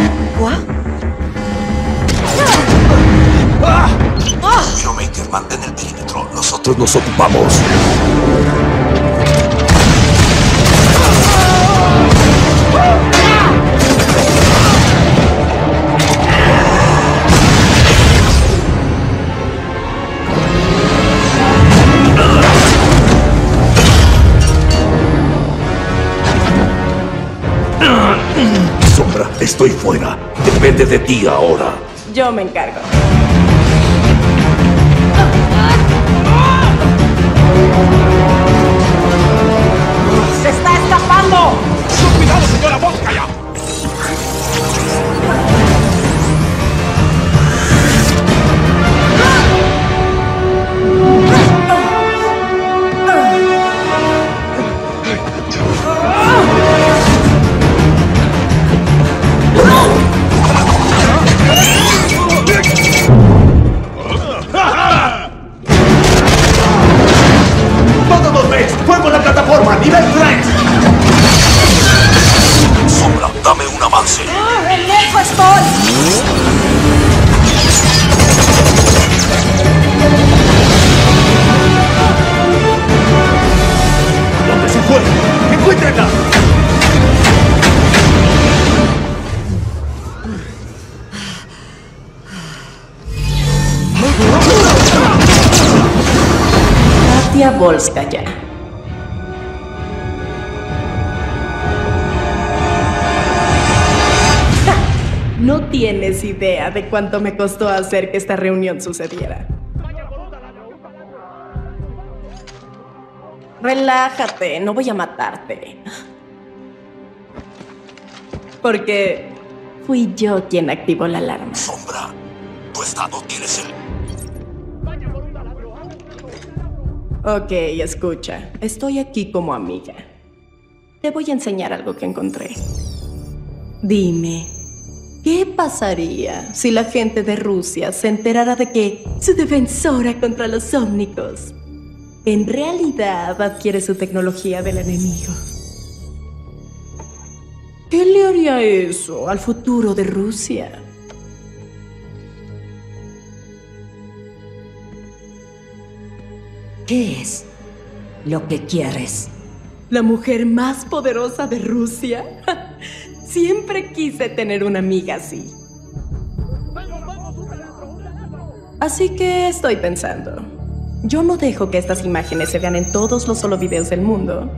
Showmaker, mantén el perímetro. Nosotros nos ocupamos. ¡Ah! Estoy fuera. Depende de ti ahora. Yo me encargo. [LAUGHS] No tienes idea de cuánto me costó hacer que esta reunión sucediera. Relájate, no voy a matarte. Porque fui yo quien activó la alarma. Sombra, tu estado tiene el... Ok, escucha. Estoy aquí como amiga. Te voy a enseñar algo que encontré. Dime, ¿qué pasaría si la gente de Rusia se enterara de que su defensora contra los ómnicos en realidad adquiere su tecnología del enemigo? ¿Qué le haría eso al futuro de Rusia? ¿Qué es lo que quieres? ¿La mujer más poderosa de Rusia? [LAUGHS] Siempre quise tener una amiga así. Así que estoy pensando. Yo no dejo que estas imágenes se vean en todos los solo videos del mundo.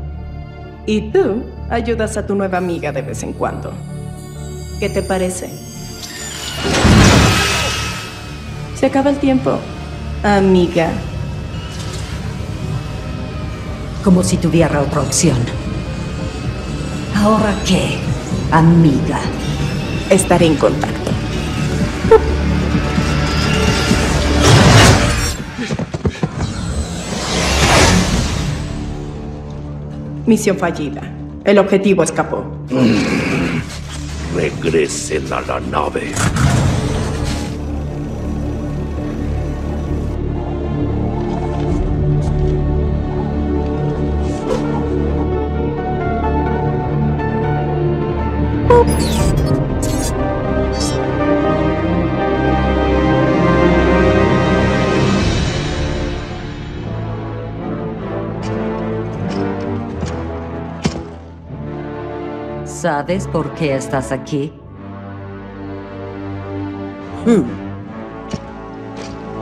Y tú ayudas a tu nueva amiga de vez en cuando. ¿Qué te parece? Se acaba el tiempo, amiga. Como si tuviera otra opción. ¿Ahora qué, amiga? Estaré en contacto. Misión fallida. El objetivo escapó. Regresen a la nave. ¿Sabes por qué estás aquí? Hmm.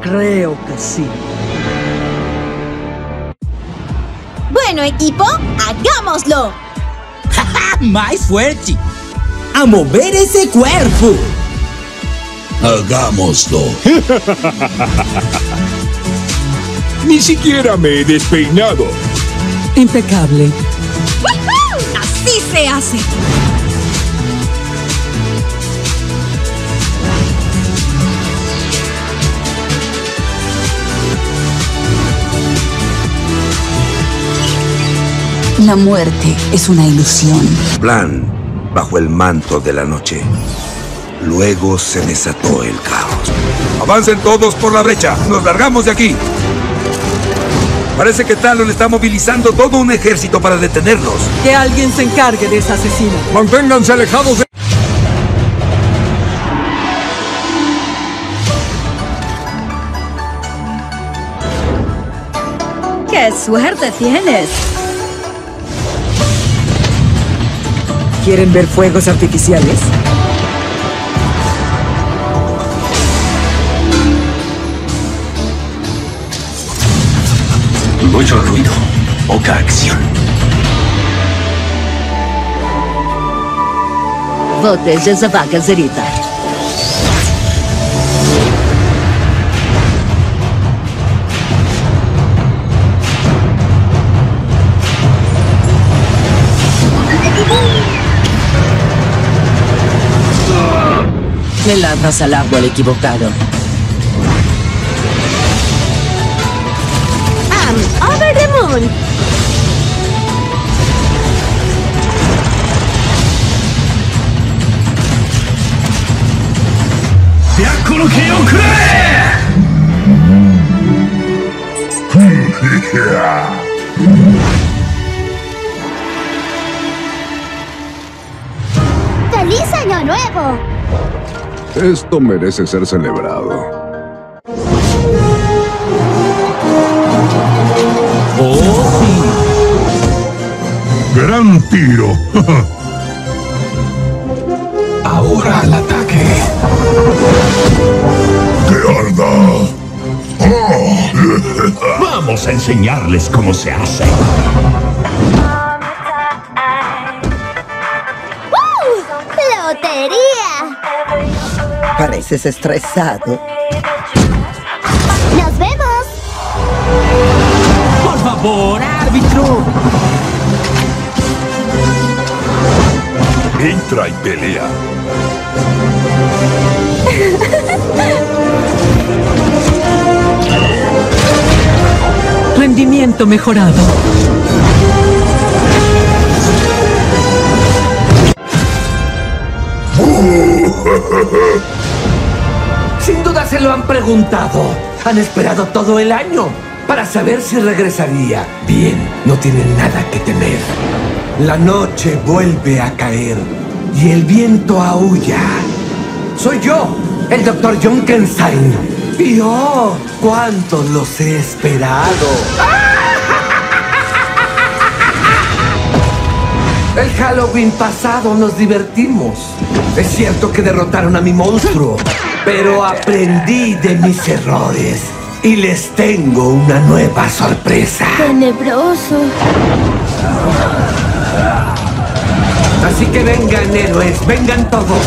Creo que sí. Bueno, equipo, hagámoslo. [LAUGHS] Mais fuerte. A mover ese cuerpo. Hagámoslo. [LAUGHS] Ni siquiera me he despeinado. Impecable. ¡Woohoo! Así se hace. La muerte es una ilusión. Plan bajo el manto de la noche. Luego se desató el caos. ¡Avancen todos por la brecha! ¡Nos largamos de aquí! Parece que Talon está movilizando todo un ejército para detenernos. Que alguien se encargue de esa asesina. Manténganse alejados de... ¡Qué suerte tienes! ¿Quieren ver fuegos artificiales? Mucho ruido, poca acción. botes de esa vaca Le ladras al árbol equivocado. I'm over the moon. ¡Feliz Esto merece ser celebrado. Gran tiro. [LAUGHS] Ahora al ataque. ¡Que arda! [LAUGHS] Vamos a enseñarles cómo se hace. Pareces estresado. ¡Nos vemos! Por favor, árbitro. Entra y pelea. Rendimiento mejorado. [LAUGHS] Se lo han preguntado. Han esperado todo el año para saber si regresaría. Bien, no tienen nada que temer. La noche vuelve a caer y el viento aúlla. Soy yo, el doctor Junkenstein. Y oh, cuánto los he esperado. [LAUGHS] El Halloween pasado nos divertimos. Es cierto que derrotaron a mi monstruo, pero aprendí de mis errores y les tengo una nueva sorpresa. Tenebroso. Así que vengan héroes, vengan todos,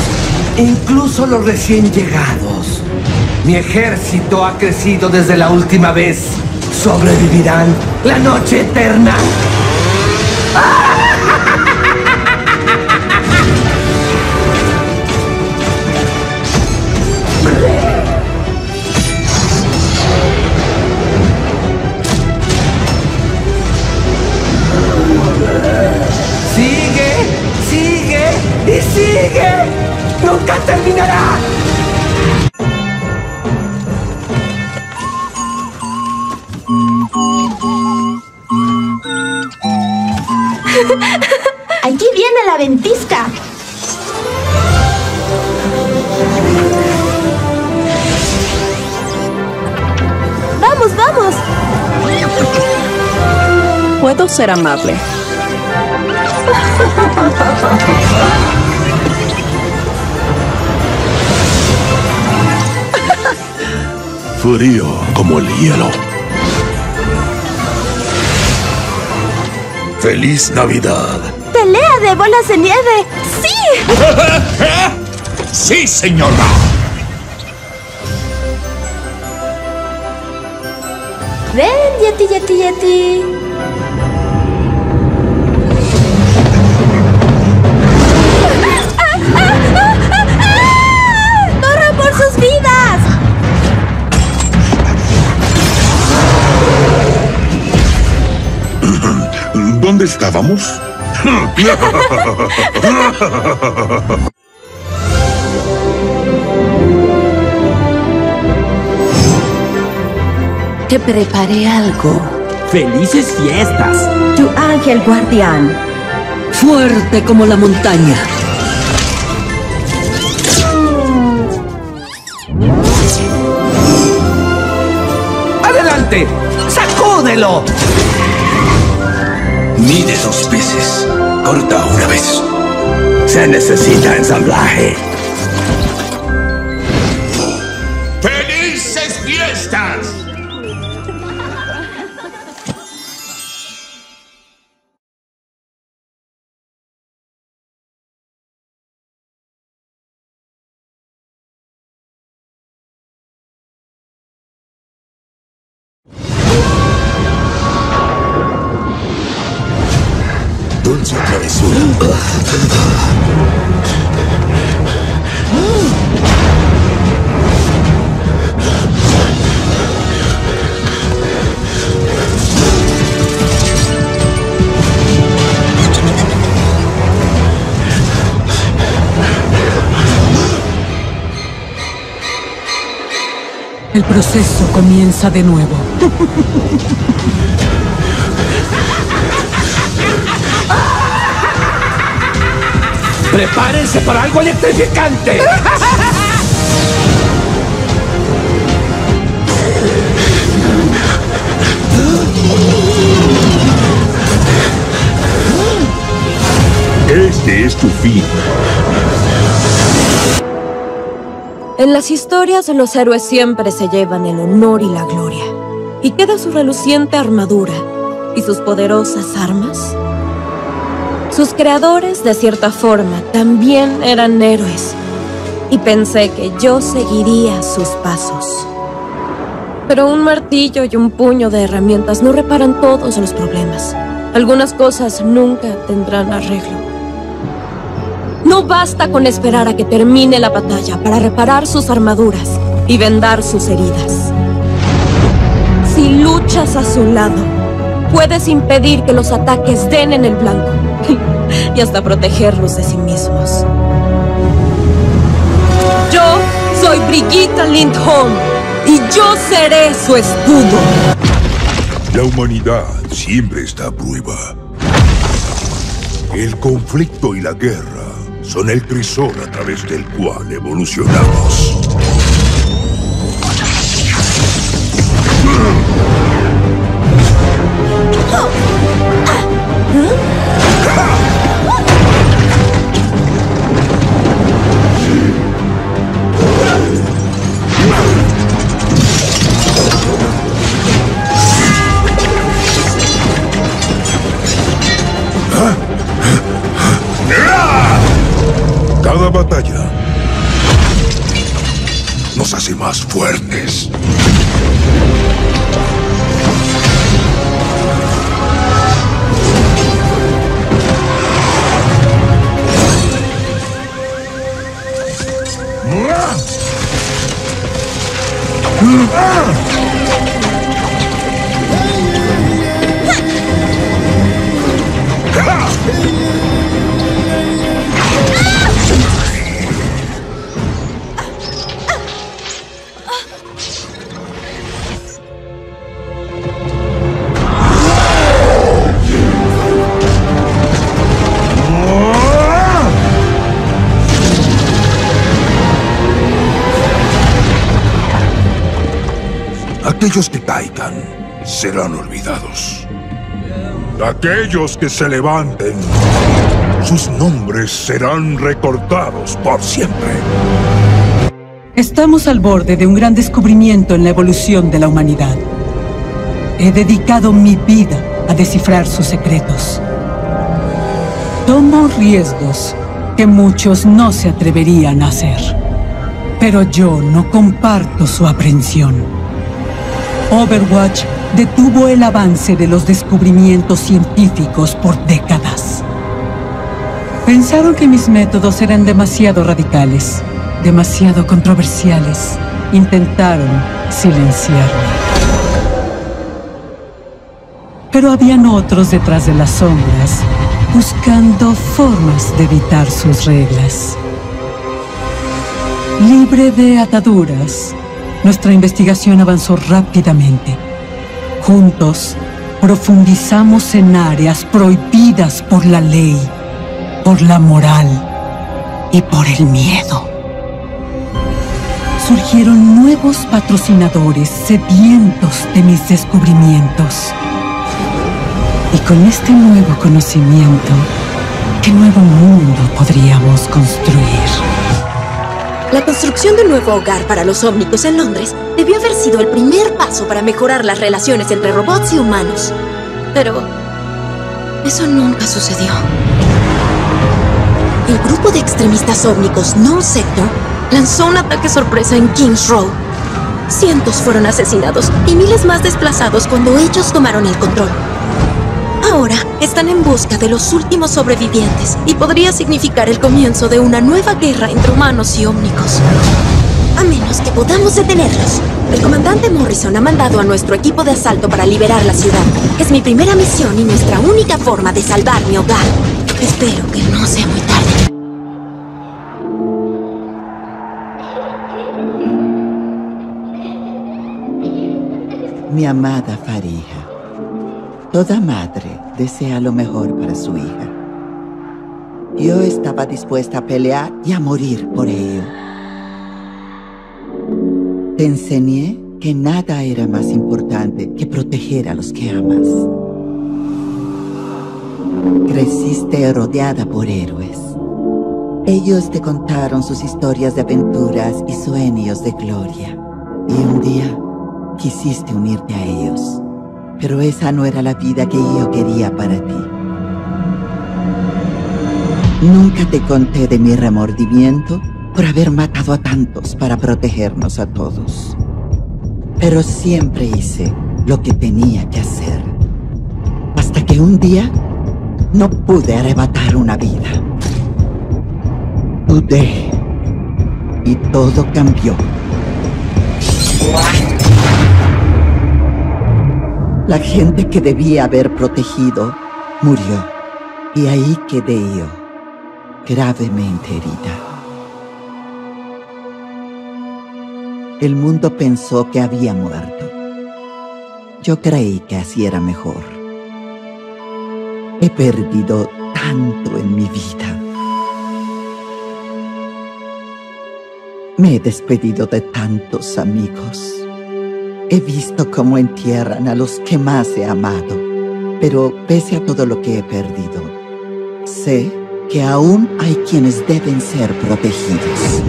incluso los recién llegados. Mi ejército ha crecido desde la última vez. Sobrevivirán la noche eterna. Ser amable. Frío como el hielo. ¡Feliz Navidad! Pelea de bolas de nieve. ¡Sí! [LAUGHS] ¡Sí, señora! Ven, Yeti, Yeti, Yeti. ¿Dónde estábamos? Te preparé algo. ¡Felices fiestas! Tu ángel guardián. Fuerte como la montaña. ¡Adelante! ¡Sacúdelo! Mide dos veces. Corta una vez. Se necesita ensamblaje. Proceso comienza de nuevo. ¡Prepárense para algo electrificante! Este es tu fin. En las historias, los héroes siempre se llevan el honor y la gloria. ¿Y queda su reluciente armadura y sus poderosas armas? Sus creadores, de cierta forma, también eran héroes. Y pensé que yo seguiría sus pasos. Pero un martillo y un puño de herramientas no reparan todos los problemas. Algunas cosas nunca tendrán arreglo. No basta con esperar a que termine la batalla para reparar sus armaduras y vendar sus heridas. Si luchas a su lado, puedes impedir que los ataques den en el blanco [LAUGHS] y hasta protegerlos de sí mismos. Yo soy Brigitte Lindholm y yo seré su escudo. La humanidad siempre está a prueba. El conflicto y la guerra son el crisol a través del cual evolucionamos. Cada fuertes. Aquellos que caigan serán olvidados. Aquellos que se levanten, sus nombres serán recordados por siempre. Estamos al borde de un gran descubrimiento en la evolución de la humanidad. He dedicado mi vida a descifrar sus secretos. Tomo riesgos que muchos no se atreverían a hacer. Pero yo no comparto su aprensión. Overwatch detuvo el avance de los descubrimientos científicos por décadas. Pensaron que mis métodos eran demasiado radicales, demasiado controversiales. Intentaron silenciarme. Pero habían otros detrás de las sombras, buscando formas de evitar sus reglas. Libre de ataduras, nuestra investigación avanzó rápidamente. Juntos, profundizamos en áreas prohibidas por la ley, por la moral y por el miedo. Surgieron nuevos patrocinadores sedientos de mis descubrimientos. Y con este nuevo conocimiento, ¿qué nuevo mundo podríamos construir? La construcción de un nuevo hogar para los ómnicos en Londres debió haber sido el primer paso para mejorar las relaciones entre robots y humanos. Pero eso nunca sucedió. El grupo de extremistas ómnicos No Sector lanzó un ataque sorpresa en Kings Row. Cientos fueron asesinados y miles más desplazados cuando ellos tomaron el control. Ahora están en busca de los últimos sobrevivientes y podría significar el comienzo de una nueva guerra entre humanos y ómnicos. A menos que podamos detenerlos. El comandante Morrison ha mandado a nuestro equipo de asalto para liberar la ciudad. Es mi primera misión y nuestra única forma de salvar mi hogar. Espero que no sea muy tarde. Mi amada Farija, toda madre desea lo mejor para su hija. Yo estaba dispuesta a pelear y a morir por ello. Te enseñé que nada era más importante que proteger a los que amas. Creciste rodeada por héroes. Ellos te contaron sus historias de aventuras y sueños de gloria. Y un día quisiste unirte a ellos. Pero esa no era la vida que yo quería para ti. Nunca te conté de mi remordimiento por haber matado a tantos para protegernos a todos. Pero siempre hice lo que tenía que hacer. Hasta que un día no pude arrebatar una vida. Dudé. Y todo cambió. La gente que debía haber protegido murió. Y ahí quedé yo, gravemente herida. El mundo pensó que había muerto. Yo creí que así era mejor. He perdido tanto en mi vida. Me he despedido de tantos amigos. He visto cómo entierran a los que más he amado. Pero pese a todo lo que he perdido, sé que aún hay quienes deben ser protegidos.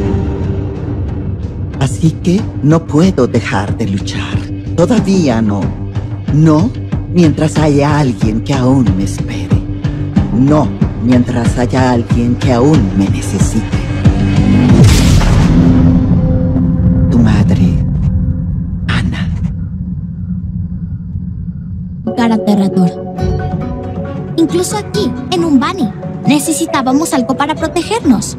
Así que no puedo dejar de luchar. Todavía no. No mientras haya alguien que aún me espere. No mientras haya alguien que aún me necesite. Incluso aquí, en un bunny, necesitábamos algo para protegernos.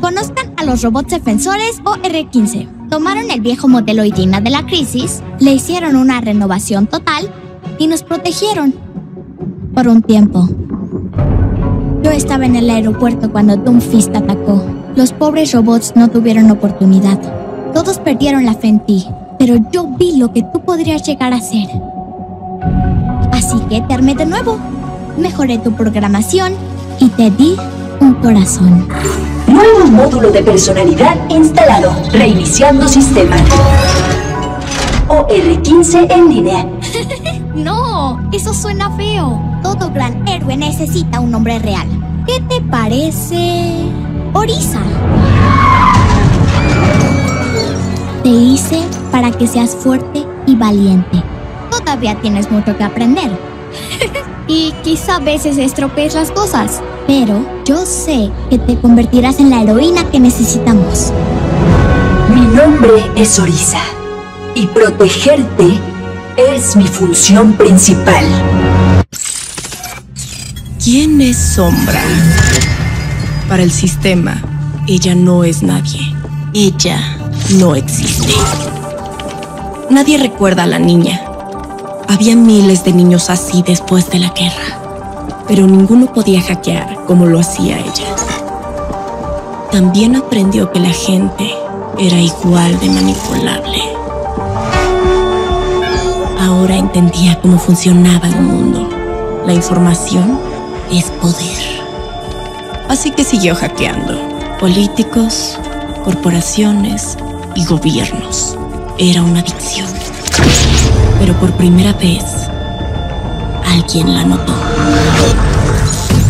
Conozcan a los robots defensores o R15. Tomaron el viejo modelo Irina de la crisis, le hicieron una renovación total y nos protegieron. Por un tiempo. Yo estaba en el aeropuerto cuando Doomfist atacó. Los pobres robots no tuvieron oportunidad. Todos perdieron la fe en ti, pero yo vi lo que tú podrías llegar a ser. Así que te armé de nuevo. Mejoré tu programación y te di un corazón. Nuevo módulo de personalidad instalado. Reiniciando sistema. OR15 en línea. [LAUGHS] no, eso suena feo. Todo gran héroe necesita un nombre real. ¿Qué te parece? Orisa. Te hice para que seas fuerte y valiente. Todavía tienes mucho que aprender. [LAUGHS] y quizá a veces estropees las cosas. Pero yo sé que te convertirás en la heroína que necesitamos. Mi nombre es Orisa. Y protegerte es mi función principal. ¿Quién es Sombra? Para el sistema, ella no es nadie. Ella no existe. Nadie recuerda a la niña. Había miles de niños así después de la guerra, pero ninguno podía hackear como lo hacía ella. También aprendió que la gente era igual de manipulable. Ahora entendía cómo funcionaba el mundo. La información es poder. Así que siguió hackeando. Políticos, corporaciones y gobiernos. Era una adicción. Pero por primera vez, alguien la notó.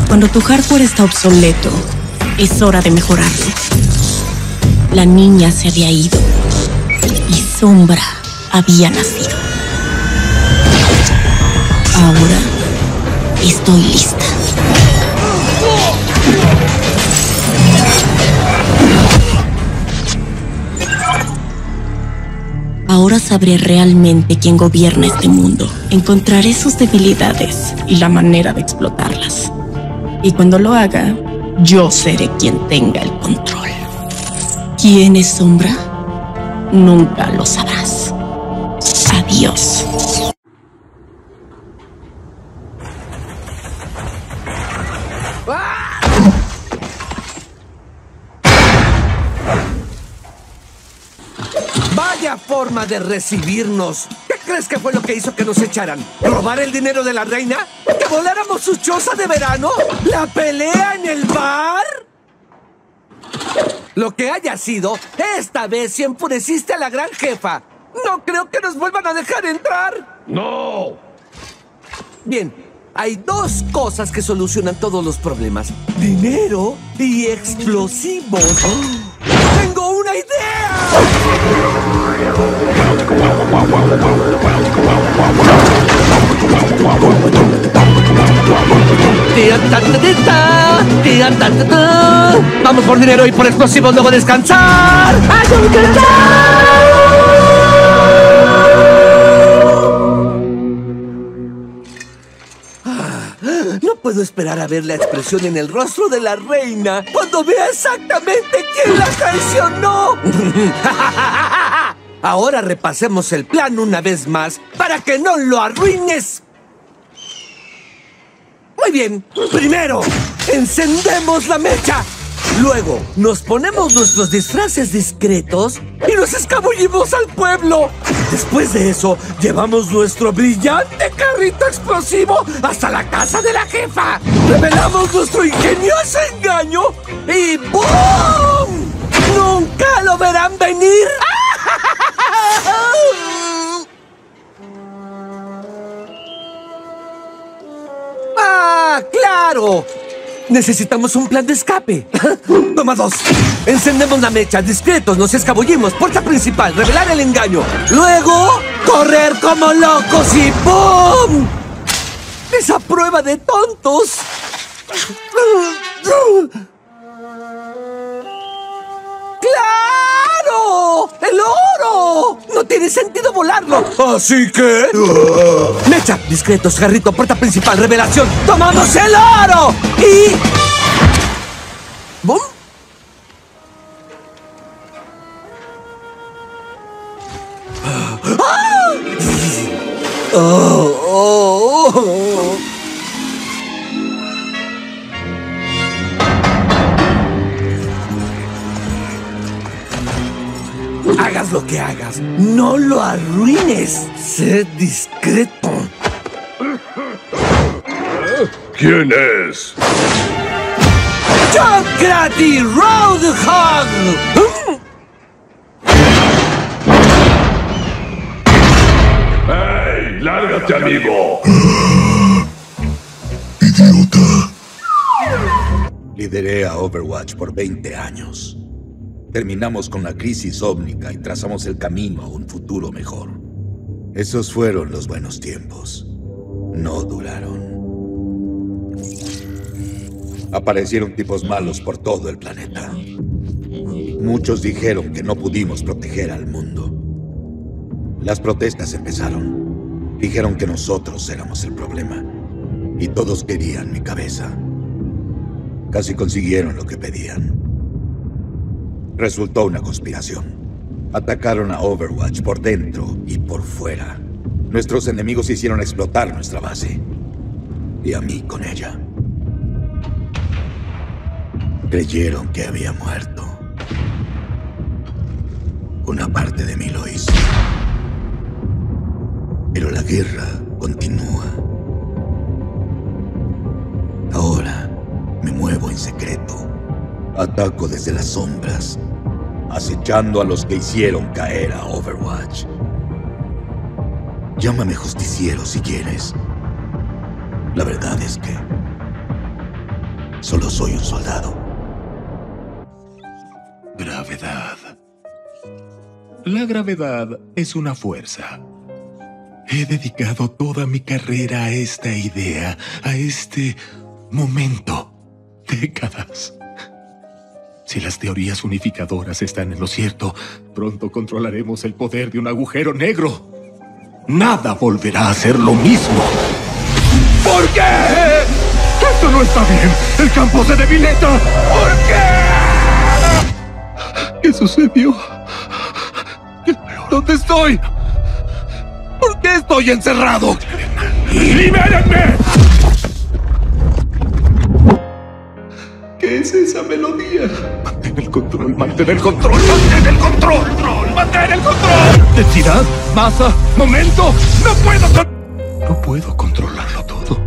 Cuando tu hardware está obsoleto, es hora de mejorarlo. La niña se había ido y Sombra había nacido. Ahora estoy lista. Ahora sabré realmente quién gobierna este mundo. Encontraré sus debilidades y la manera de explotarlas. Y cuando lo haga, yo seré quien tenga el control. ¿Quién es Sombra? Nunca lo sabrás. Adiós. Vaya forma de recibirnos. ¿Qué crees que fue lo que hizo que nos echaran? ¿Robar el dinero de la reina? ¿Que voláramos su choza de verano? ¿La pelea en el bar? Lo que haya sido, esta vez sí enfureciste a la gran jefa. No creo que nos vuelvan a dejar entrar. ¡No! Bien, hay dos cosas que solucionan todos los problemas. Dinero y explosivos. ¡Tengo una idea! Vamos por dinero y por explosivos, luego descansar. Ah, No puedo esperar a ver la expresión en el rostro de la reina cuando vea exactamente quién la traicionó. [LAUGHS] Ahora repasemos el plan una vez más para que no lo arruines. Muy bien. Primero, encendemos la mecha. Luego, nos ponemos nuestros disfraces discretos y nos escabullimos al pueblo. Después de eso, llevamos nuestro brillante carrito explosivo hasta la casa de la jefa. Revelamos nuestro ingenioso engaño y ¡boom! ¡Nunca lo verán venir! ¡Ah, claro! Necesitamos un plan de escape. [LAUGHS] Toma dos. Encendemos la mecha, discretos, nos escabullimos. Puerta principal, revelar el engaño. Luego, correr como locos y ¡boom! Esa prueba de tontos. [LAUGHS] ¡Claro! ¡El oro! No tiene sentido volarlo. Así que. Mecha, discretos, jarrito, puerta principal, revelación. ¡Tomamos el oro! Y. ¡Bum! ¡Ah! Oh, oh, oh. Hagas lo que hagas, no lo arruines. Sé discreto. ¿Quién es? John Grady Roadhog. ¡Hey! ¡Lárgate, amigo! [GASPS] Lideré a Overwatch por 20 años. Terminamos con la crisis ómnica y trazamos el camino a un futuro mejor. Esos fueron los buenos tiempos. No duraron. Aparecieron tipos malos por todo el planeta. Muchos dijeron que no pudimos proteger al mundo. Las protestas empezaron. Dijeron que nosotros éramos el problema. Y todos querían mi cabeza. Casi consiguieron lo que pedían. Resultó una conspiración. Atacaron a Overwatch por dentro y por fuera. Nuestros enemigos hicieron explotar nuestra base. Y a mí con ella. Creyeron que había muerto. Una parte de mí lo hizo. Pero la guerra continúa. Ahora me muevo en secreto. Ataco desde las sombras, acechando a los que hicieron caer a Overwatch. Llámame justiciero si quieres. La verdad es que solo soy un soldado. Gravedad. La gravedad es una fuerza. He dedicado toda mi carrera a esta idea, a este momento. Décadas. Si las teorías unificadoras están en lo cierto, pronto controlaremos el poder de un agujero negro. Nada volverá a ser lo mismo. ¿Por qué? Esto no está bien. El campo se debilita. ¿Por qué? ¿Qué sucedió? ¿Dónde estoy? ¿Por qué estoy encerrado? ¡Libérenme! ¿Qué es esa melodía? Mantén el control, mantén el control, mantén el control, mantén el control. ¿Densidad? ¿Masa? ¿Momento? ¡No puedo! No puedo controlarlo todo.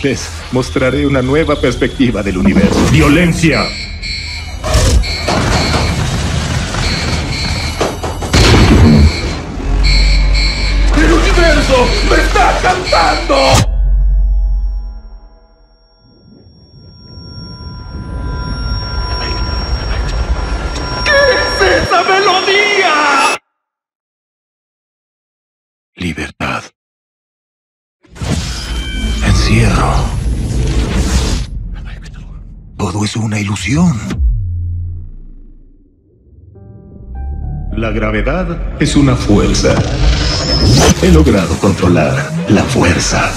Les mostraré una nueva perspectiva del universo. Violencia. ¡El universo me está cantando! Es una ilusión. La gravedad es una fuerza. He logrado controlar la fuerza.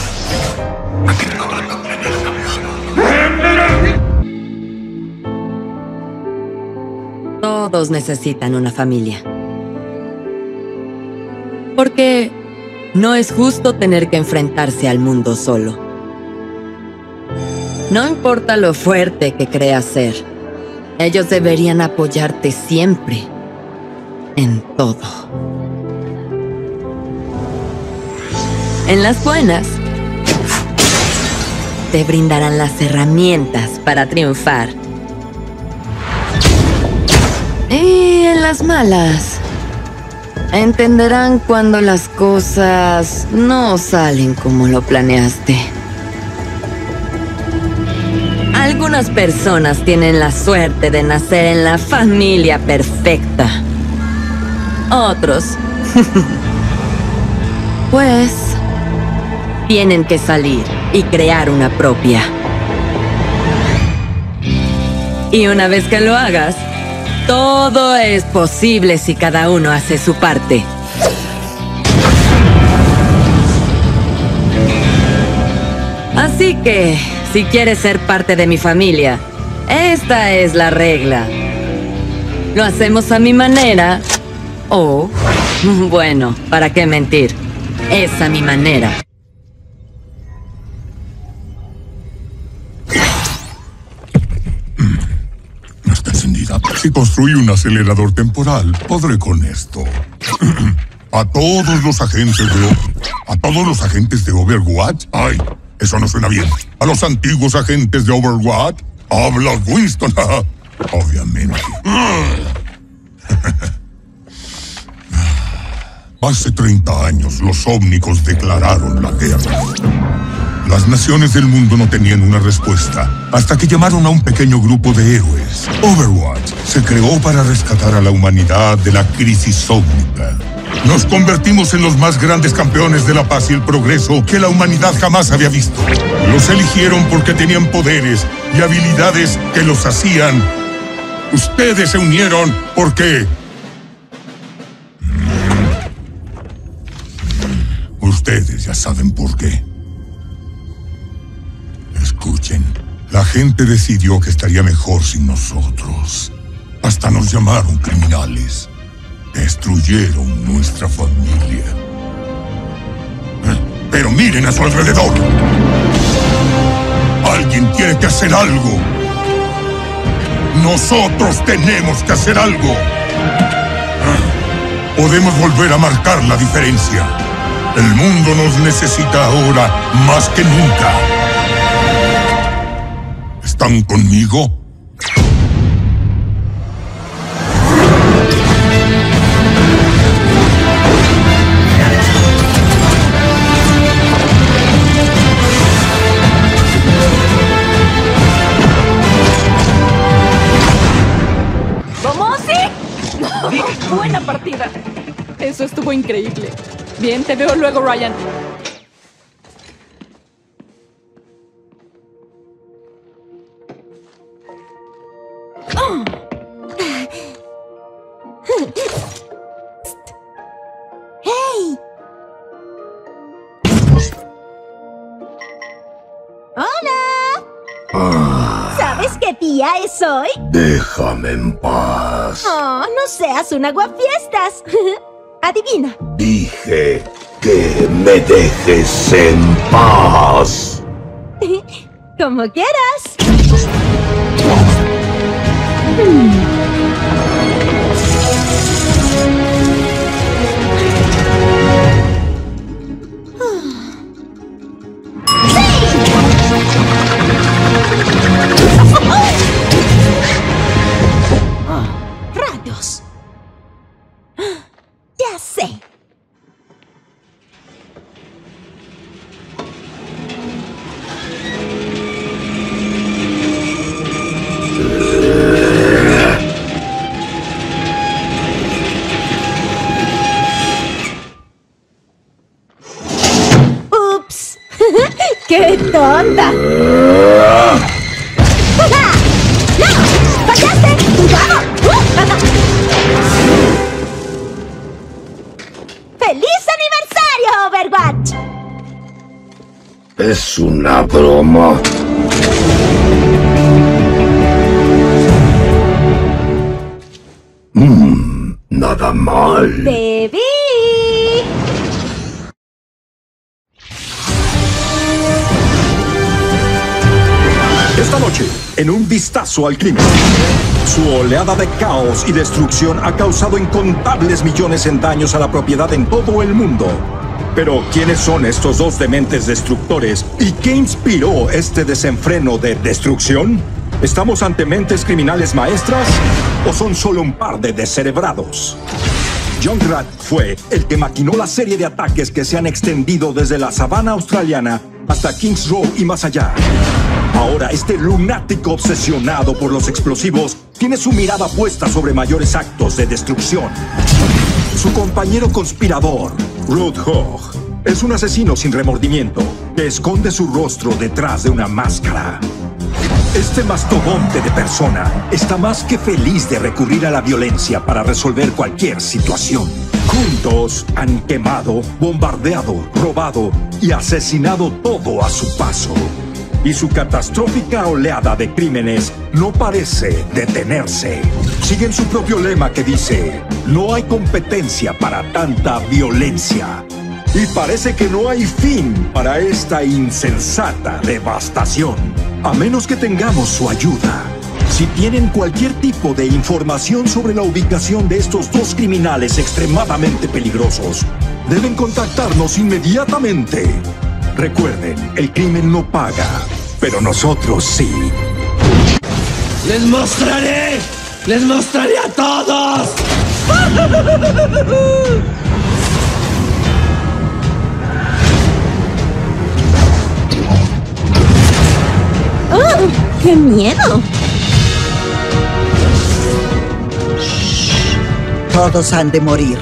Todos necesitan una familia. Porque no es justo tener que enfrentarse al mundo solo. No importa lo fuerte que creas ser, ellos deberían apoyarte siempre, en todo. En las buenas, te brindarán las herramientas para triunfar. Y en las malas, entenderán cuando las cosas no salen como lo planeaste. Algunas personas tienen la suerte de nacer en la familia perfecta. Otros, [LAUGHS] pues, tienen que salir y crear una propia. Y una vez que lo hagas, todo es posible si cada uno hace su parte. Así que, si quieres ser parte de mi familia, esta es la regla. Lo hacemos a mi manera o, [LAUGHS] bueno, ¿para qué mentir? Es a mi manera. No está encendida. Si construyo un acelerador temporal, podré con esto. [CLEARS THROAT] A todos los agentes de... A todos los agentes de Overwatch. Ay, eso no suena bien. A los antiguos agentes de Overwatch. Habla Winston. [LAUGHS] Obviamente. [LAUGHS] Hace 30 años los ómnicos declararon la guerra. Las naciones del mundo no tenían una respuesta hasta que llamaron a un pequeño grupo de héroes. Overwatch se creó para rescatar a la humanidad de la crisis ómnica. Nos convertimos en los más grandes campeones de la paz y el progreso que la humanidad jamás había visto. Los eligieron porque tenían poderes y habilidades que los hacían. Ustedes se unieron porque Ustedes ya saben por qué. Escuchen, la gente decidió que estaría mejor sin nosotros. Hasta nos llamaron criminales. Destruyeron nuestra familia. Eh, Pero miren a su alrededor. Alguien tiene que hacer algo. Nosotros tenemos que hacer algo. Eh, Podemos volver a marcar la diferencia. El mundo nos necesita ahora más que nunca. ¿Están conmigo? Increíble. Bien, te veo luego, Ryan. ¡Hey! ¡Hola! ¿Sabes qué día es hoy? Déjame en paz. Oh, no seas un aguafiestas. [LAUGHS] Adivina. Dije que me dejes en paz. [LAUGHS] Como quieras. ¡Rayos! ¡Qué tonta! ¡No! ¡Fallaste! ¡Cuidado! ¡Feliz aniversario, Overwatch! Es una broma. Mmm, nada mal. Vistazo al crimen, su oleada de caos y destrucción ha causado incontables millones en daños a la propiedad en todo el mundo. Pero, ¿quiénes son estos dos dementes destructores y qué inspiró este desenfreno de destrucción? ¿Estamos ante mentes criminales maestras o son solo un par de descerebrados? John Grant fue el que maquinó la serie de ataques que se han extendido desde la sabana australiana hasta Kings Row y más allá. Ahora este lunático obsesionado por los explosivos tiene su mirada puesta sobre mayores actos de destrucción. Su compañero conspirador, Roadhog, es un asesino sin remordimiento que esconde su rostro detrás de una máscara. Este mastodonte de persona está más que feliz de recurrir a la violencia para resolver cualquier situación. Juntos han quemado, bombardeado, robado y asesinado todo a su paso. Y su catastrófica oleada de crímenes no parece detenerse. Siguen su propio lema que dice, no hay competencia para tanta violencia. Y parece que no hay fin para esta insensata devastación, a menos que tengamos su ayuda. Si tienen cualquier tipo de información sobre la ubicación de estos dos criminales extremadamente peligrosos, deben contactarnos inmediatamente. Recuerden, el crimen no paga, pero nosotros sí. ¡Les mostraré! ¡Les mostraré a todos! [LAUGHS] ¡Qué miedo! Todos han de morir.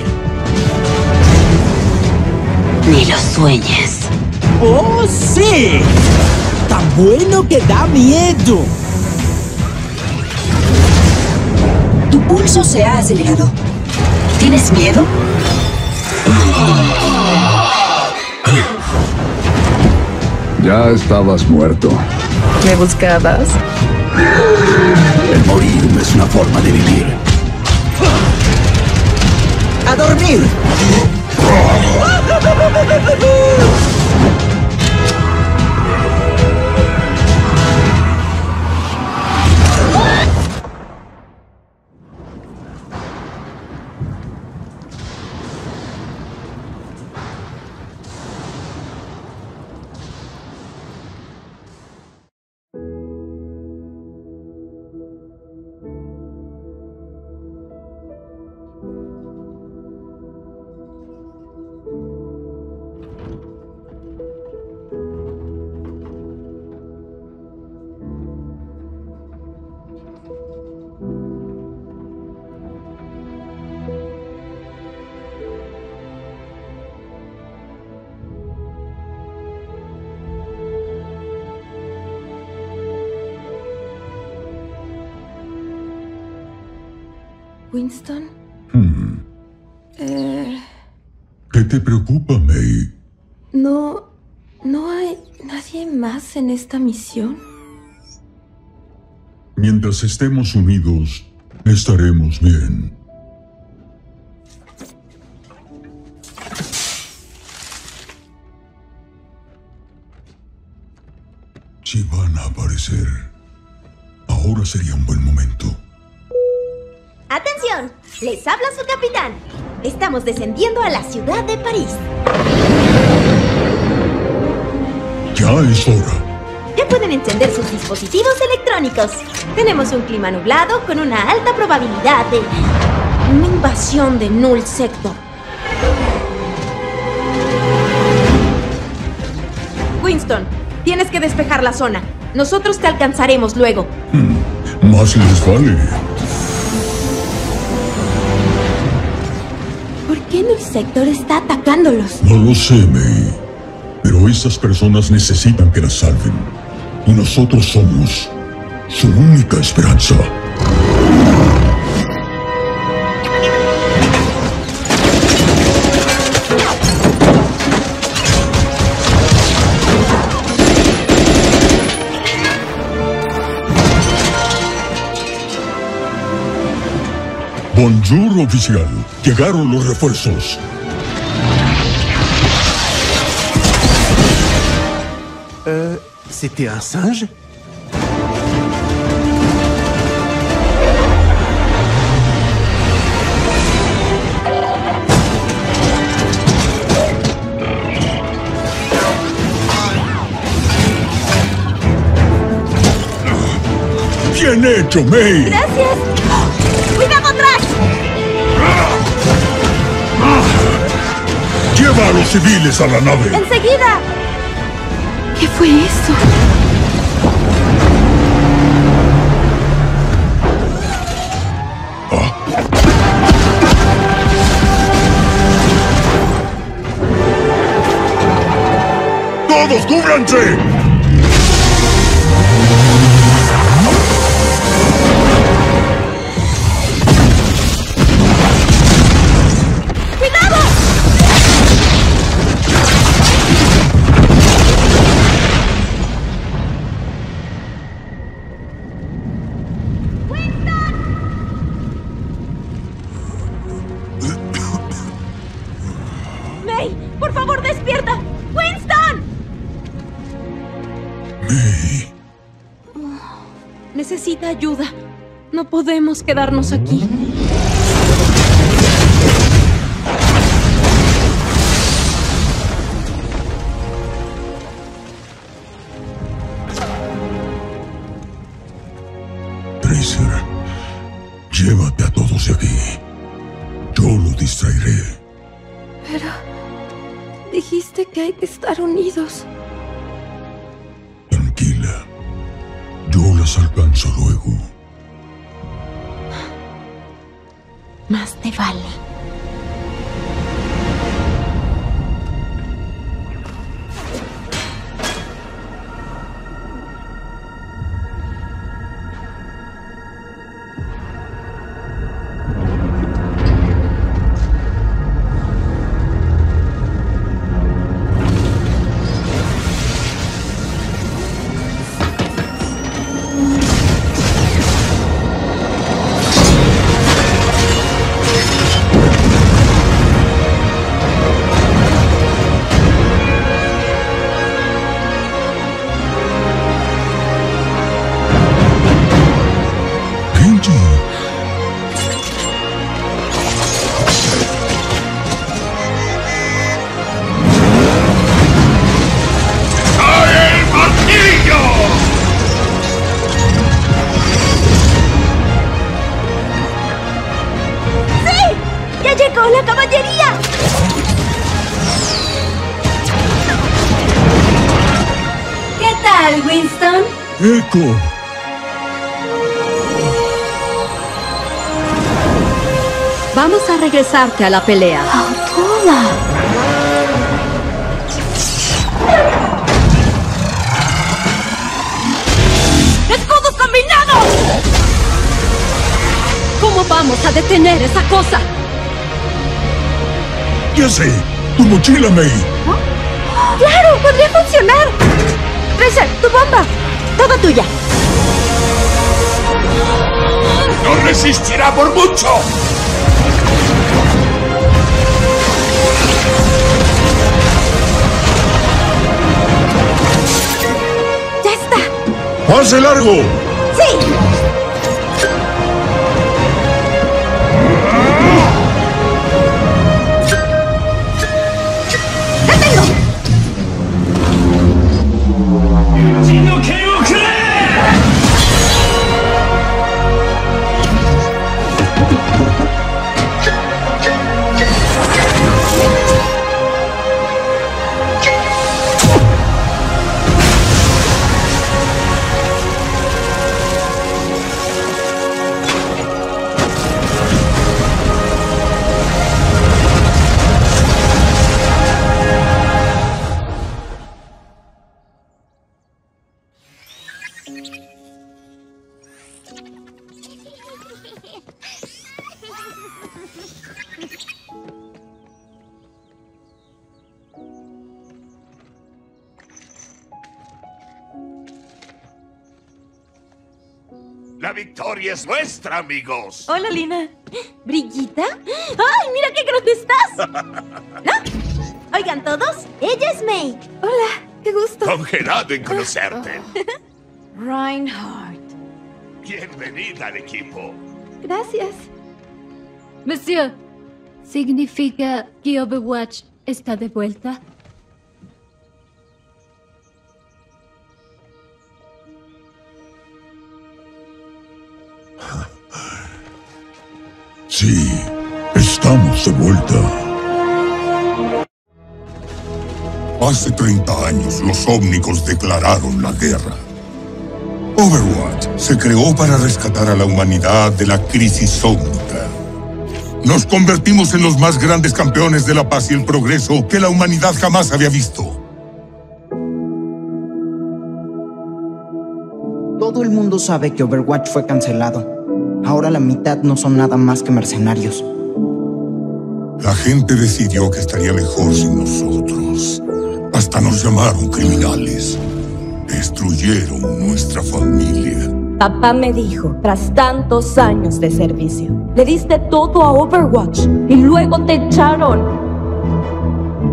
Ni lo sueñes. ¡Oh, sí! ¡Tan bueno que da miedo! Tu pulso se ha acelerado. ¿Tienes miedo? Ya estabas muerto. ¿Me buscabas? El morir no es una forma de vivir. ¡A dormir! [LAUGHS] en esta misión? Mientras estemos unidos, estaremos bien. Si van a aparecer, ahora sería un buen momento. ¡Atención! Les habla su capitán. Estamos descendiendo a la ciudad de París. Ya es hora. Ya pueden encender sus dispositivos electrónicos. Tenemos un clima nublado con una alta probabilidad de... Una invasión de Null Sector. Winston, tienes que despejar la zona. Nosotros te alcanzaremos luego. Más les vale. ¿Por qué Null Sector está atacándolos? No lo sé, May. Pero esas personas necesitan que las salven. Nosotros somos su única esperanza. Bonjour, oficial. Llegaron los refuerzos. Euh, c'était un singe Bien hecho, May. ¡Gracias! ¡Cuidado atrás! Lleva a los civiles a la nave. ¡Enseguida! ¿Qué fue eso? ¡Todos cúbranse! Quedarnos aquí. Vamos a regresarte a la pelea. ¡Escudos combinados! ¿Cómo va Vamos a detener esa cosa. Ya sé, tu mochila, May. ¡Claro! ¡Podría funcionar! Tracer, tu bomba. Toda tuya. ¡No resistirá por mucho! ¡Ya está! ¡Pase largo! ¡Sí! La victoria es nuestra, amigos. Hola, Lina. ¿Brillita? ¡Ay, mira qué grande estás! [LAUGHS] ¿No? Oigan todos, ella es May. Hola, qué gusto. Congelado en conocerte. [LAUGHS] Reinhardt. Bienvenida al equipo. Gracias. Monsieur, ¿significa que Overwatch está de vuelta? Sí, estamos de vuelta. Hace 30 años los ómnicos declararon la guerra. Overwatch se creó para rescatar a la humanidad de la crisis ómnica. Nos convertimos en los más grandes campeones de la paz y el progreso que la humanidad jamás había visto. Todo el mundo sabe que Overwatch fue cancelado. Ahora la mitad no son nada más que mercenarios. La gente decidió que estaría mejor sin nosotros. Hasta nos llamaron criminales. Destruyeron nuestra familia. Papá me dijo, tras tantos años de servicio, le diste todo a Overwatch y luego te echaron.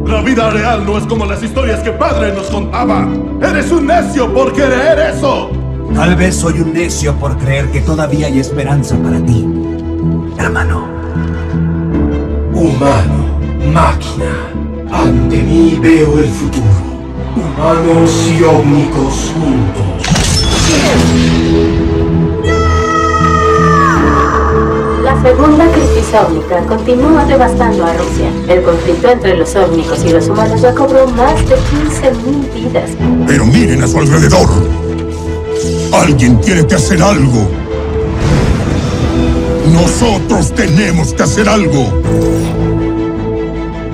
La vida real no es como las historias que padre nos contaba. Eres un necio por querer eso. Tal vez soy un necio por creer que todavía hay esperanza para ti, hermano. Humano, máquina. Ante mí veo el futuro. Humanos y ómnicos juntos. La segunda crisis ómnica continúa devastando a Rusia. El conflicto entre los ómnicos y los humanos ya cobró más de 15.000 vidas. Pero miren a su alrededor. Alguien tiene que hacer algo. Nosotros tenemos que hacer algo.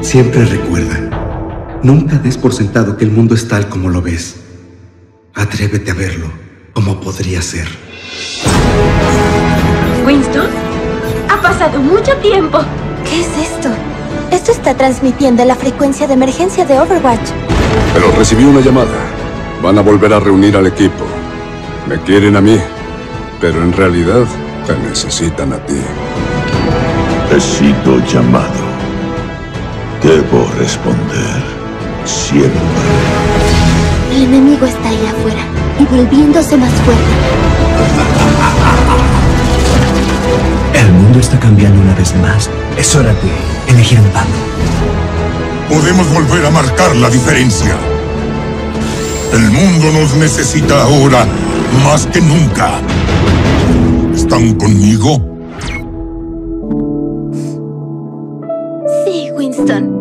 Siempre recuerda, nunca des por sentado que el mundo es tal como lo ves. Atrévete a verlo como podría ser. ¿Winston? Ha pasado mucho tiempo. ¿Qué es esto? Esto está transmitiendo la frecuencia de emergencia de Overwatch. Pero recibí una llamada. Van a volver a reunir al equipo. Me quieren a mí, pero en realidad te necesitan a ti. He sido llamado. Debo responder. Siempre. El enemigo está ahí afuera y volviéndose más fuerte. El mundo está cambiando una vez más. Es hora de elegir un bando. Podemos volver a marcar la diferencia. El mundo nos necesita ahora más que nunca. ¿Están conmigo? Sí, Winston.